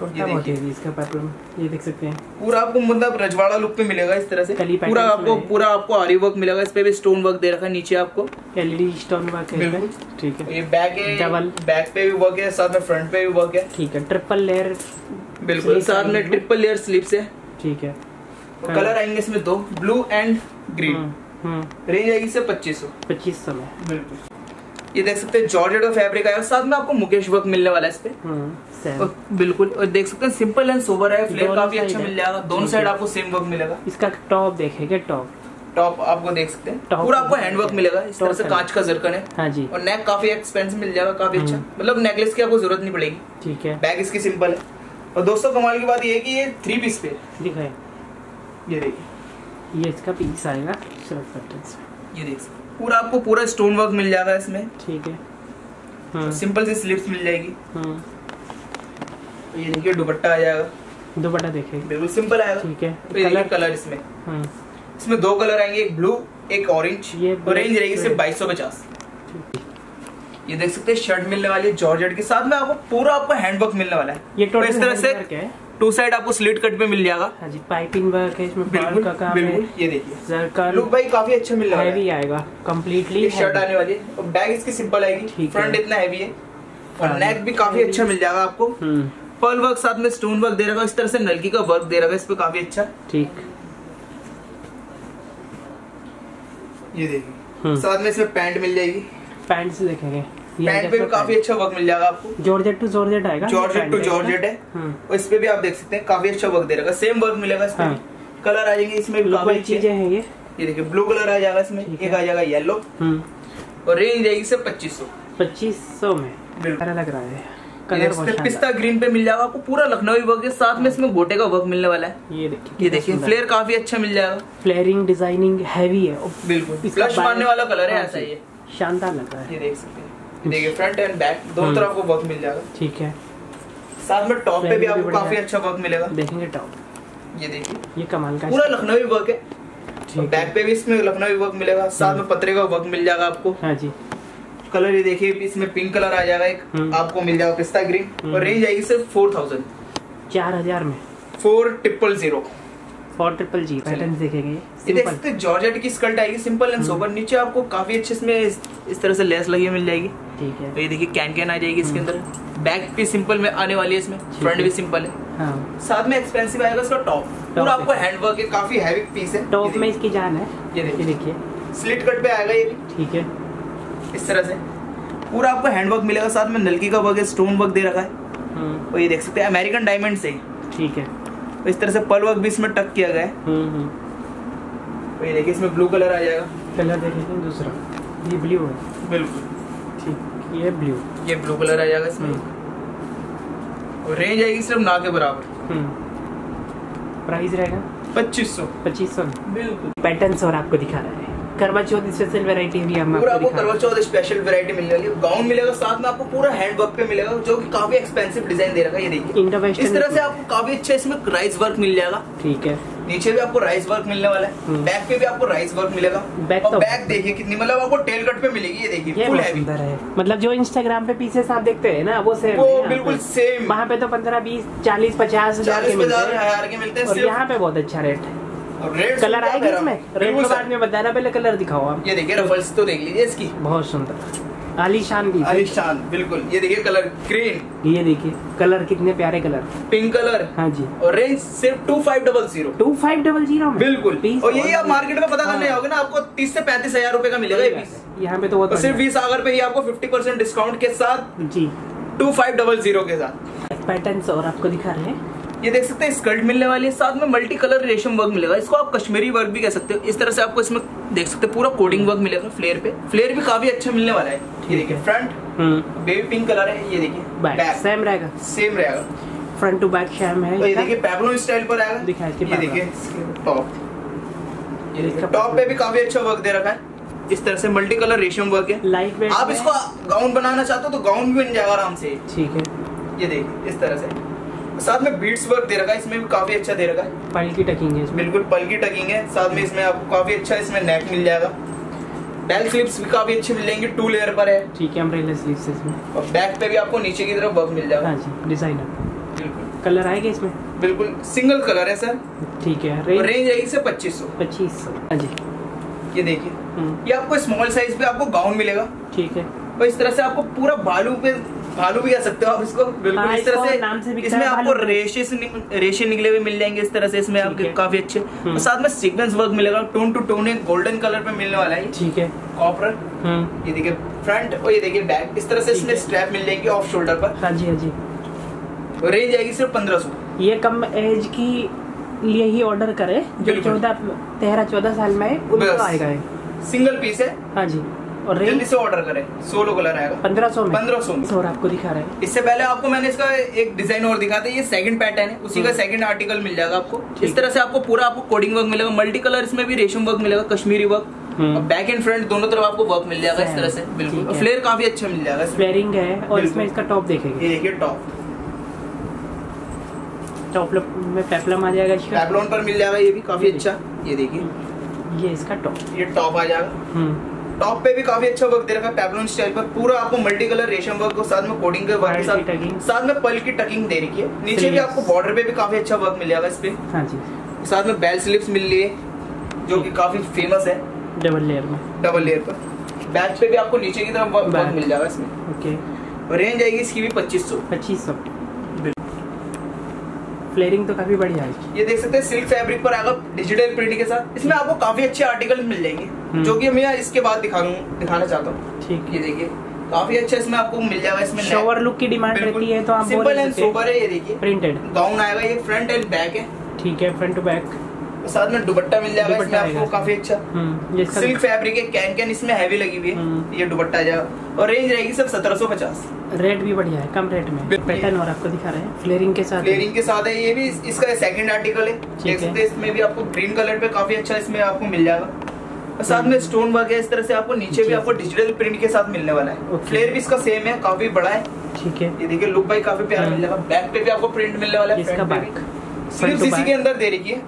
कुर्ता ये देखिए। इसका पेट्रोल ये देख सकते हैं। पूरा आपको मतलब रजवाड़ा लुक पे मिलेगा इस तरह से। पूरा आपको पूरा आपको आरी वर्क मिलेगा इस पे भी स्टोन वर्क दे रखा है नीचे आपको। एलईडी स्टोन वर्क है बिल्कुल। ठीक है। ये बैक है Double। बैक पे भी वर्क है साथ में फ्रंट पे भी वर्क है। ठीक है ट्रिपल लेयर बिल्कुल साथ में ट्रिपल लेयर स्लीव्स है। ठीक है। कलर आएँगे इसमें दो ब्लू एंड ग्रीन रेंज आएगी से पच्चीस सौ। पच्चीस सौ में। बिल्कुल ये देख सकते हैं जॉर्जेट का फैब्रिक आएगा साथ में आपको मुकेश वर्क मिलने वाला है इस पे। सेम और बिल्कुल और देख सकते हैं सिंपल एंड सोबर है फ्लेयर काफ़ी अच्छा मिल जाएगा। दोनों साइड आपको सेम वर्क मिलेगा। इसका टॉप देखेंगे टॉप टॉप आपको देख सकते हैं। पूरा आपको भी हैंड वर्क है। मिलेगा। इस तरह से कांच का जरकन है। हाँ जी। और नेक काफ़ी एक्सपेंसिव मिल जाएगा काफ़ी अच्छा। हम्म। मतलब नेकलेस की आपको ज़रूरत नहीं पड़ेगी। ठीक है। बैग इसकी सिंपल है। और दोस्तों कमाल की बात ये है कि ये थ्री पीस पे दिखाए ये देखिए। ये इसका पीस आएगा ये देख सकते पूरा आपको पूरा स्टोन वर्क मिल जाएगा इसमें। ठीक है। हम्म। सिंपल सी स्लिप्स मिल जाएगी। हम्म ये देखिए दुपट्टा आ जाएगा। दुपट्टा देखेंगे। बिल्कुल सिंपल आएगा। ठीक है। तो कलर? कलर इसमें। हम्म इसमें दो कलर आएँगे एक ब्लू एक ऑरेंज। ये रेंज रहेगी सिर्फ़। बाईस सौ पचास। ये देख सकते हैं शर्ट मिलने वाली है जॉर्जेट के। साथ में आपको पूरा आपको हैंडवर्क मिलने वाला है। ये तो इस तरह से टू साइड आपको स्लिट कट पे मिल जाएगा। हाँ जी पाइपिंग वर्क है इसमें बिल्कुल का काम बिल्कुल है ये देखिए। लुक भाई काफ़ी अच्छा मिल रहा हैवी है आएगा कंप्लीटली शर्ट आने वाली है। और बैग इसकी सिंपल आएगी। फ्रंट इतना हैवी है। और हाँ। नेक भी काफ़ी अच्छा मिल जाएगा आपको। हम्म। पर्ल वर्क साथ में स्टोन वर्क दे रखा है इस तरह से नलकी का वर्क दे रखा है इस पे काफ़ी अच्छा। ठीक। ये देखिए। हम्म। साथ में इसमें पैंट मिल जाएगी। पैंट्स देखेंगे। पैंट पे भी काफ़ी अच्छा वर्क मिल जाएगा आपको। जॉर्जेट टू जॉर्जेट आएगा जॉर्जेट टू जॉर्जेट है हम्म। और इस पे भी आप देख सकते हैं काफ़ी अच्छा वर्क दे रखा है। सेम वर्क मिलेगा इसमें हाँ। कलर आ जाएँगे इसमें काफ़ी चीज़ें हैं ये। ये देखिए ब्लू कलर आ जाएगा इसमें एक आ जाएगा येलो हम्म। और रेंज जाएगी सिर्फ़ पच्चीस सौ। पच्चीस सौ में। बिल्कुल। अच्छा लग रहा है। कलर पिस्ता ग्रीन पे मिल जाएगा आपको पूरा लखनऊ वर्क है। साथ में इसमें गोटे का वर्क मिलने वाला है। ये देखिए ये देखिए फ्लेयर काफ़ी अच्छा मिल जाएगा। फ्लेयरिंग डिज़ाइनिंग हैवी है। बिल्कुल। फ्लश मारने वाला कलर है हाँ ऐसा ये। शानदार लग रहा है। ये देख सकते हैं। देखिए फ्रंट एंड बैक दोनों हम्म। तरफ़ आपको वर्क मिल जाएगा। ठीक है। साथ में टॉप पे भी भी आपको काफ़ी अच्छा वर्क मिलेगा। देखेंगे टॉप ये देखिए। ये कमाल का पूरा लखनऊ वर्क है। बैक पे भी इसमें लखनऊ वर्क मिलेगा। साथ में पत्रे का वर्क मिल जाएगा आपको। हाँ जी। कलर ये देखिए इसमें पिंक कलर आ जाएगा एक। हम्म। आपको मिल जाएगा पिस्ता ग्रीन हम्म। और रेंज आएगी सिर्फ़ फोर थाउज़ेंड चार हज़ार में। Four triple zero four triple जी पैटर्न देखेंगे। ये देख सकते जॉर्जेट की स्कर्ट आएगी सिंपल एंड सोबर नीचे आपको काफ़ी अच्छे इसमें इस, तरह से लेस लगी मिल जाएगी। ठीक है। तो ये देखिए कैन कैन आ जाएगी इसके अंदर। बैक भी सिंपल में आने वाली है इसमें। फ्रंट भी सिंपल है। हाँ। साथ में एक्सपेंसिव आएगा इसका टॉप पूरा। आपको हैंडवर्क है काफ़ी हैवी पीस है। टॉप में इसकी जान है। ये देखिए। ये देखिए। स्लिट कट पे आएगा ये भी। ठीक है। इस तरह से। पूरा आपको हैंडवर्क मिलेगा साथ में नलकी का वर्क है स्टोन वर्क दे रखा है। हम्म। और ये देख सकते हैं अमेरिकन डायमंड से ठीक है। तो इस तरह से पर्ल वर्क भी इसमें टक किया गया है। तो ये देखिए इसमें ब्लू कलर आ जाएगा। कलर देखेंगे दूसरा। ये ब्लू है। बिल्कुल। ठीक। ये ब्लू ये ब्लू कलर आ जाएगा इसमें। और रेंज आएगी सिर्फ़ ना के बराबर। प्राइस रहेगा? पच्चीस सौ। पच्चीस सौ। बिल्कुल। पैटर्न्स और आपको दिखा रहा है। करवा चौथ स्पेशल वेराइटी भी हम पूरा आपको करवा चौथ स्पेशल वैरायटी मिलने वाली है। गाउन मिलेगा साथ में आपको पूरा हैंड वर्क पे मिलेगा जो कि काफ़ी एक्सपेंसिव डिज़ाइन दे रखा है ये देखिए। इस तरह से आपको काफ़ी अच्छा इसमें राइस वर्क मिल जाएगा। ठीक है। नीचे भी आपको राइस वर्क मिलने वाला है। हम्म। बैक पे भी आपको राइस वर्क मिलेगा। Back और तो- बैक देखिए कितनी मतलब आपको टेल कट पे मिलेगी ये देखिए फुल हैवी है। मतलब जो इंस्टाग्राम पे पीसेस आप देखते हैं ना वो सेम वो बिल्कुल सेम वहाँ पे तो पंद्रह बीस चालीस पचास हज़ार के मिलते हैं। हज़ार के मिलते हैं और यहाँ पे बहुत अच्छा रेट है। कलर आएगा इसमें? बिल्कुल के बाद में बताना पहले कलर दिखाओ आप। ये देखिए रफल्स तो देख लीजिए इसकी। बहुत सुंदर। आलीशान भी आलिशान बिल्कुल। ये देखिए कलर ग्रीन ये देखिए कलर कितने प्यारे कलर पिंक कलर हाँ जी। और रेंज सिर्फ़ two five double zero two five double zero बिल्कुल। और यही आप मार्केट में पता करने हाँ। आओगे ना आपको तीस से पैंतीस हज़ार रुपए का मिलेगा ये पीस यहाँ पे तो और सिर्फ़ बीस सागर पे ही आपको फिफ्टी परसेंट डिस्काउंट के साथ जी। टू फाइव डबल ज़ीरो के साथ। पैटर्न और आपको दिखा रहे हैं। ये देख सकते हैं स्कर्ट मिलने वाली है। साथ में मल्टी कलर रेशम वर्क मिलेगा। इसको आप कश्मीरी वर्क भी कह सकते हो। इस तरह से आपको इसमें देख सकते हैं पूरा कोडिंग वर्क मिलेगा फ्लेयर पे। फ्लेयर भी काफ़ी अच्छा मिलने वाला है। ये देखिए फ्रंट हम्म। बेबी पिंक कलर है। ये देखिए बैक सेम रहेगा। सेम रहेगा। फ्रंट टू बैक शैम है। तो ये देखिए स्टाइल पर आएगा दिखा इसके ये देखिए टॉप टॉप पे भी काफ़ी अच्छा वर्क दे रखा है। इस तरह से मल्टी कलर रेशम वर्क है। लाइट वेट आप इसको गाउन बनाना चाहते हो तो गाउन भी बन जाएगा आराम से। ठीक है। ये देखिए इस तरह से। साथ में बीट्स वर्क दे रखा है इसमें भी काफ़ी अच्छा दे रखा है। पल की टकिंग है बिल्कुल पल्की टकिंग है। साथ में इसमें आपको काफ़ी अच्छा इसमें नेक मिल जाएगा। बैक स्लिप्स भी काफ़ी अच्छी मिल जाएँगी टू लेयर पर है। ठीक है अम्ब्रेला स्लीव्स इसमें। और बैक पे भी आपको नीचे की तरफ़ वर्क मिल जाएगा। हाँ जी डिज़ाइनर बिल्कुल। कलर आएगा इसमें? बिल्कुल सिंगल कलर है सर ठीक है रेंज रेंज आएगी से पच्चीस सौ। पच्चीस सौ। हाँ जी। ये देखिए। हम्म, ये आपको स्मॉल साइज़ पे आपको गाउन मिलेगा। ठीक है। और इस तरह से आपको पूरा बालू पे भालू भी कह सकते हो आप इसको। बिल्कुल हाँ, इस तरह से नाम से इसमें आपको भालू। रेशे निकले हुए मिल जाएँगे इस तरह से इसमें आपके काफ़ी अच्छे। हम्म। और साथ में सीक्वेंस वर्क मिलेगा टोन टू टोन एक गोल्डन कलर पे मिलने वाला है। ठीक है। कॉपर हम्म। ये देखिए फ्रंट और ये देखिए बैक इस तरह से इसमें स्ट्रैप मिल जाएँगे ऑफ़ शोल्डर पर। हाँ जी हाँ जी। रेंज आएगी सिर्फ़ पंद्रह सौ। ये कम एज की लिए ही ऑर्डर करे जो। चौदह तेरह चौदह साल में है उनको आएगा सिंगल पीस है। हाँ जी। और जल्दी रेंज से ऑर्डर करें। सोलो कलर आएगा। पंद्रह सौ पंद्रह सौ और आपको दिखा रहे हैं। इससे पहले आपको मैंने इसका एक डिज़ाइन और दिखा था ये सेकंड पैटर्न है। उसी का हम्म। सेकंड आर्टिकल मिल जाएगा आपको। इस तरह से आपको पूरा आपको कोडिंग वर्क मिलेगा। मल्टी कलर इसमें भी रेशम वर्क मिलेगा कश्मीरी वर्क हम्म। बैक एंड फ्रंट दोनों तरफ़ आपको वर्क मिल जाएगा इस तरह से। बिल्कुल। फ्लेयर काफ़ी अच्छा मिल जाएगा इसमें। फ्लेयरिंग है और इसमें इसका टॉप देखेंगे। ये देखिए टॉप टॉप में पेपलम आ जाएगा इसका। पैपलॉन पर मिल जाएगा ये भी काफ़ी अच्छा। ये देखिए। ये इसका टॉप ये टॉप आ जाएगा। हम्म। टॉप पे भी काफ़ी अच्छा वर्क दे रखा है पैपलोन स्टाइल पर। पूरा आपको मल्टी कलर रेशम वर्क और साथ में कोडिंग के वर्क के साथ। साथ में पल की टकिंग दे रखी है। नीचे भी आपको बॉर्डर पे भी काफ़ी अच्छा वर्क मिल जाएगा इस पे। हाँ जी। साथ में बेल स्लिप्स मिल रही है जो कि काफ़ी फ़ेमस है। डबल लेयर में। डबल लेयर पर। बैक पे भी आपको नीचे की तरफ़ वर्क मिल जाएगा इसमें। ओके रेंज आएगी इसकी भी पच्चीस सौ। पच्चीस सौ। फ्लेयरिंग तो काफ़ी बढ़िया है। ये देख सकते हैं सिल्क फैब्रिक पर आएगा डिजिटल प्रिंट के साथ। इसमें आपको काफ़ी अच्छे आर्टिकल मिल जाएँगे हम्म। जो कि मैं इसके बाद दिखा दूँ दिखाना चाहता हूँ। ठीक। ये देखिए काफ़ी अच्छा इसमें आपको मिल जाएगा इसमें शॉवर लुक की डिमांड रहती है तो आप सिंपल एंड सोबर है। ये देखिए। प्रिंटेड गाउन आएगा ये फ्रंट एंड बैक है। ठीक है फ्रंट टू बैक साथ में दुपट्टा मिल जाएगा इसमें आपको काफ़ी अच्छा। हम्म सिल्क फैब्रिक है कैन कैन इसमें हैवी लगी हुई है। हम्म। ये दुपट्टा आ जाएगा और रेंज रहेगी सिर्फ़ सत्रह सौ पचास। रेट भी बढ़िया है कम रेट में। पैटर्न और आपको दिखा रहे हैं। फ्लेयरिंग के साथ फ्लेयरिंग के साथ है ये भी इसका सेकंड आर्टिकल है। देख सकते हैं इसमें भी आपको ग्रीन कलर पे काफ़ी अच्छा इसमें आपको मिल जाएगा। और साथ में स्टोन वर्क है इस तरह से आपको नीचे भी आपको डिजिटल प्रिंट के साथ मिलने वाला है। फ्लेयर भी इसका सेम है काफ़ी बड़ा है। ठीक है। ये देखिए लुक भाई काफ़ी प्यारा हम्म। मिल जाएगा। बैक पे भी आपको प्रिंट मिलने वाला है इसका फ्रंट पे भी। सिर्फ़ इसी के अंदर दे रखी है।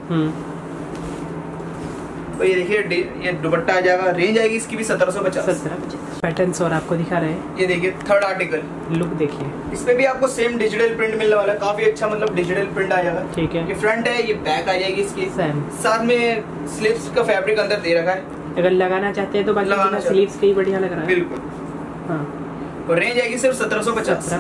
हम्म तो ये देखिए ये दुपट्टा आ जाएगा। रेंज आएगी इसकी भी सत्रह सौ पचास। सत्रह पैटर्न्स और आपको दिखा रहे हैं। ये देखिए थर्ड आर्टिकल लुक देखिए। इसमें भी आपको सेम डिजिटल प्रिंट मिलने वाला है। काफ़ी अच्छा मतलब डिजिटल प्रिंट आ जाएगा। ठीक है। ये फ्रंट है ये बैक आ जाएगी इसकी। सेम साथ में स्लिप्स का फैब्रिक अंदर दे रखा है। अगर लगाना चाहते हैं तो बाकी लगाना स्लीव्स के ही बढ़िया लग रहा है। बिल्कुल। हाँ। और रेंज आएगी सिर्फ़ सत्रह सौ पचास।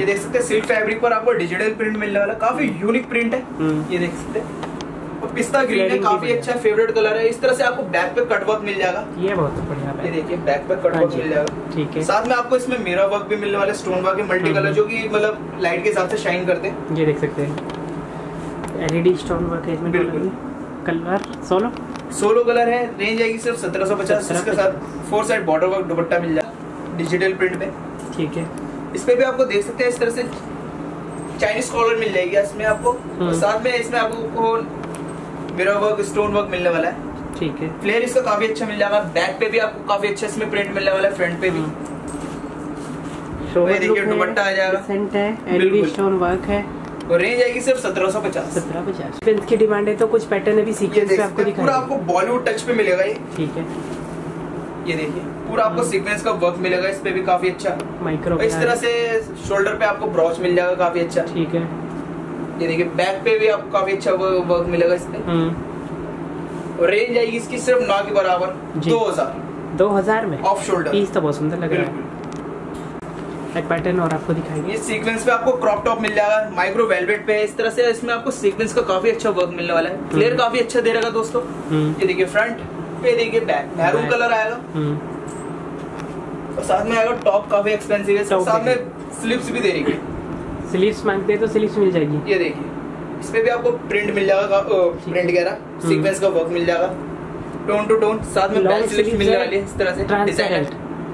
ये देख सकते हैं सिल्क फैब्रिक पर आपको डिजिटल प्रिंट मिलने वाला। काफ़ी यूनिक प्रिंट है। हम्म। ये देख सकते हैं। और पिस्ता ग्रीन है काफ़ी। अच्छा फेवरेट कलर है। इस तरह से आपको बैक पे कट वर्क मिल जाएगा। ये बहुत बढ़िया ये देखिए बैक पे कट हाँ वर्क मिल जाएगा। ठीक है। साथ में आपको इसमें मिरर वर्क भी मिलने वाला स्टोन वर्क है मल्टी कलर। जो। कि मतलब लाइट के हिसाब से शाइन करते हैं। ये देख सकते हैं। एलईडी स्टोन वर्क है इसमें। बिल्कुल। कलर सोलो सोलो कलर है रेंज आएगी सिर्फ़ सत्रह सौ पचास। इसके साथ फोर साइड बॉर्डर वर्क दुपट्टा मिल जाएगा डिजिटल प्रिंट में ठीक है। इस पे भी आपको देख सकते हैं इस तरह से चाइनीज़ कॉलर मिल जाएगी इसमें आपको। हम्म। साथ में इसमें आपको मिरर वर्क स्टोन वर्क मिलने वाला है। ठीक है। फ्लेयर इसका काफ़ी अच्छा मिल जाएगा। बैक पे भी आपको काफ़ी अच्छा इसमें प्रिंट मिलने वाला है फ्रंट पे भी। देखिए, दुपट्टा आ जाएगा। डिसेंट एलईडी बिल्कुल। स्टोन वर्क है। और रेंज आएगी सिर्फ़ सत्रह सौ पचास। सत्रह पचास। पेंस की डिमांड है तो कुछ पैटर्न अभी ये सीक्वेंस पे आपको पूरा आपको बॉलीवुड टच पे मिलेगा ये। ठीक है। ये देखिए पूरा आपको सीक्वेंस का वर्क मिलेगा इस पे भी काफ़ी अच्छा। माइक्रो इस तरह से शोल्डर पे आपको ब्रॉच मिल जाएगा काफ़ी अच्छा। ठीक है। ये देखिए बैक पे भी आपको काफ़ी अच्छा वर्क मिलेगा इसमें हम्म। और रेंज आएगी इसकी सिर्फ़ ना के बराबर दो हज़ार। दो हज़ार में? ऑफ़ शोल्डर पीस तो बहुत सुंदर लग रहा है। एक पैटर्न और आपको दिखाएँगे ये सीक्वेंस पे आपको क्रॉप टॉप मिल जाएगा माइक्रो वेलवेट पे। इस तरह से इसमें आपको सीक्वेंस का काफ़ी अच्छा वर्क मिलने वाला है। फ्लेयर हम्म। काफ़ी अच्छा दे रहेगा दोस्तों। हम्म। ये देखिए फ्रंट पे देखिए बैक मैरून कलर आएगा। और साथ में आएगा टॉप काफ़ी एक्सपेंसिव है। साथ में स्लिप्स भी दे रही है। स्लीव्स मांगते हैं तो स्लीव्स मिल जाएगी। ये देखिए इस पे भी आपको प्रिंट मिल जाएगा प्रिंट कह रहा सीक्वेंस का वर्क मिल जाएगा। टोन टू टोन साथ में स्लिप्स sleeves मिलने वाली है इस तरह से ट्रांसपेरेंट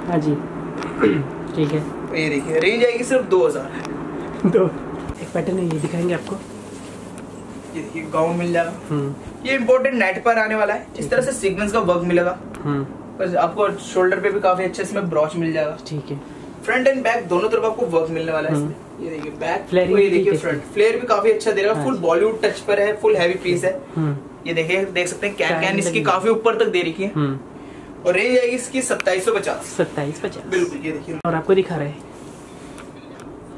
हाँ। जी। ठीक है। ये देखिए रेंज आएगी सिर्फ़ दो हज़ार। दो। एक पैटर्न है ये दिखाएँगे आपको। ये देखिए गाउन मिल जाएगा। हम्म। ये इम्पोर्टेंट नेट पर आने वाला है इस तरह से सीक्वेंस का वर्क मिलेगा। हम्म। बस आपको शोल्डर पे भी काफ़ी अच्छा इसमें ब्रॉच मिल जाएगा। ठीक है। फ्रंट एंड बैक दोनों तरफ़ आपको वर्क मिलने वाला है हम्म। इसमें। ये देखिए बैक Flaring ये देखिए फ्रंट फ्लेयर भी काफ़ी अच्छा दे रहा है हाँ। फुल बॉलीवुड टच पर है फुल हैवी पीस है। हम्म। ये देखिए देख सकते हैं कैन कैन इसकी काफ़ी ऊपर तक दे रखी है। हम्म। और रेंज आएगी इसकी सत्ताईस सौ पचास। सत्ताईस पचास। बिल्कुल ये देखिए। और आपको दिखा रहे हैं।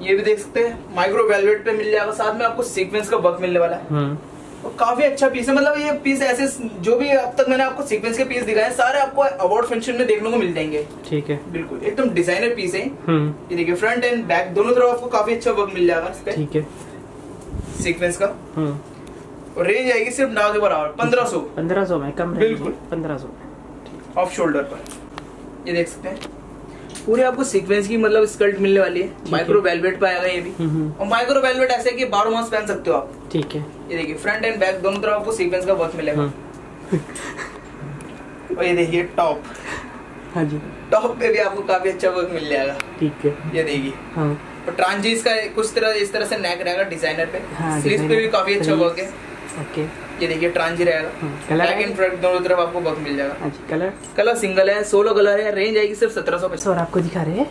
ये भी देख सकते हैं माइक्रो वेलवेट पे मिल जाएगा। साथ में आपको सीक्वेंस का वर्क मिलने वाला है। काफ़ी अच्छा पीस है। मतलब ये पीस ऐसे जो भी अब तक मैंने आपको सीक्वेंस के पीस दिखाए सारे आपको अवार्ड फ़ंक्शन में देखने को मिल जाएँगे। ठीक है। बिल्कुल एकदम डिज़ाइनर पीस है। हम्म। ये देखिए फ्रंट एंड बैक दोनों तरफ़ आपको काफ़ी अच्छा वर्क मिल जाएगा इस पे ठीक है। सीक्वेंस का। हम्म। और रेंज आएगी सिर्फ़ ना के बराबर पंद्रह सौ। पंद्रह सौ में कम बिल्कुल। पंद्रह सौ ऑफ़ शोल्डर पर। ये देख सकते हैं। पूरे आपको सीक्वेंस की मतलब स्कर्ट मिलने वाली है। है। माइक्रो वेलवेट पे आएगा ये भी। हम्म और माइक्रो वेलवेट ऐसे है कि बारह मास पहन सकते हो आप। ठीक है। ये देखिए फ्रंट एंड बैक दोनों तरफ़ आपको सीक्वेंस का वर्क मिलेगा। हम्म और ये देखिए टॉप हाँ जी। टॉप पे भी आपको काफ़ी अच्छा वर्क मिल जाएगा। ठीक है। ये देखिए। हाँ। और ट्रांजीज का कुछ तरह इस तरह से नेक रहेगा डिज़ाइनर पे। हाँ, स्लीव्स पे भी काफ़ी अच्छा वर्क है। ओके ये देखिए ट्रांजी रहेगा हम्म, कलर एंड फ्रंट दोनों तरफ़ आपको वर्क मिल जाएगा। हाँ जी कलर? कलर सिंगल है सोलो कलर है रेंज आएगी सिर्फ़ सत्रह सौ और आपको दिखा रहे हैं?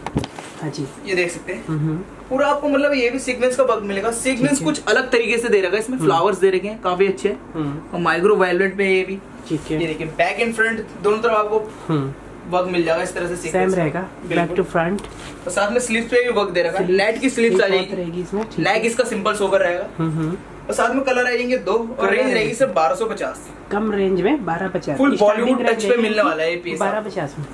हाँ जी। ये देख सकते हैं। हम्म पूरा आपको मतलब ये भी सीक्वेंस का वर्क मिलेगा। सीक्वेंस कुछ अलग तरीके से दे रखा है इसमें फ्लावर्स दे रखे हैं काफ़ी अच्छे हम्म। और माइक्रो वायलेट में ये भी। ठीक है। ये देखिए बैक एंड फ्रंट दोनों तरफ़ आपको हम्म। वर्क मिल जाएगा इस तरह से सेम रहेगा। बैक टू फ्रंट और साथ में स्लीव्स पे भी वर्क दे रखा है। नेट की स्लीव्स आ जाएगी। इसमें। इसका सिंपल सोवर रहेगा। हम्म, हम्म। और साथ में कलर आएँगे दो और रेंज रहेगी सिर्फ़ बारह सौ पचास। कम रेंज में बारह पचास। फुल बॉलीवुड टच पे मिलने वाला है ये पीस बारह पचास में।